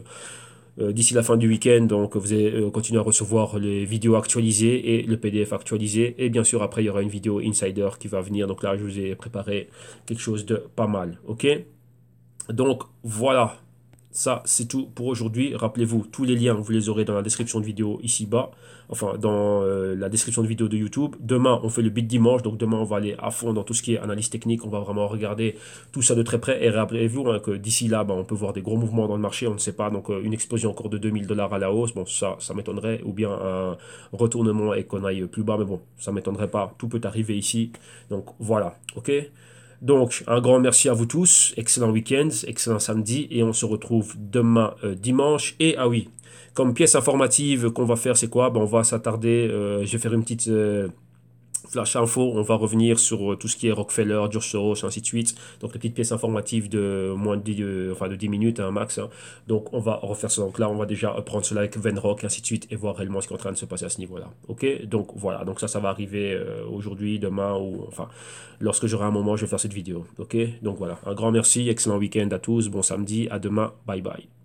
d'ici la fin du week-end. Donc vous allez euh, continuer à recevoir les vidéos actualisées et le PDF actualisé. Et bien sûr, après, il y aura une vidéo insider qui va venir. Donc là, je vous ai préparé quelque chose de pas mal. OK? Donc voilà. ça, c'est tout pour aujourd'hui. Rappelez-vous, tous les liens, vous les aurez dans la description de vidéo ici bas. Enfin, dans euh, la description de vidéo de YouTube. Demain, on fait le bit dimanche. Donc, demain, on va aller à fond dans tout ce qui est analyse technique. On va vraiment regarder tout ça de très près. Et rappelez-vous hein, que d'ici là, bah, on peut voir des gros mouvements dans le marché. On ne sait pas. Donc, euh, une explosion encore de 2000 dollars à la hausse. Bon, ça, ça m'étonnerait. Ou bien un retournement et qu'on aille plus bas. Mais bon, ça m'étonnerait pas. Tout peut arriver ici. Donc, voilà. OK? Donc, un grand merci à vous tous. Excellent week-end, excellent samedi. Et on se retrouve demain euh, dimanche. Et ah oui, comme pièce informative qu'on va faire, c'est quoi? Ben, On va s'attarder. Euh, je vais faire une petite. Euh, Flash Info, on va revenir sur euh, tout ce qui est Rockefeller, George Soros, ainsi de suite. Donc, les petites pièces informatives de moins de 10, euh, enfin de 10 minutes, un max. Hein. Donc, on va refaire ça. Donc là, on va déjà prendre cela avec Venrock, ainsi de suite, et voir réellement ce qui est en train de se passer à ce niveau-là. Ok? Donc, voilà. Donc, ça, ça va arriver aujourd'hui, demain, ou enfin, lorsque j'aurai un moment, je vais faire cette vidéo. Ok? Donc, voilà. Un grand merci. Excellent week-end à tous. Bon samedi. À demain. Bye bye.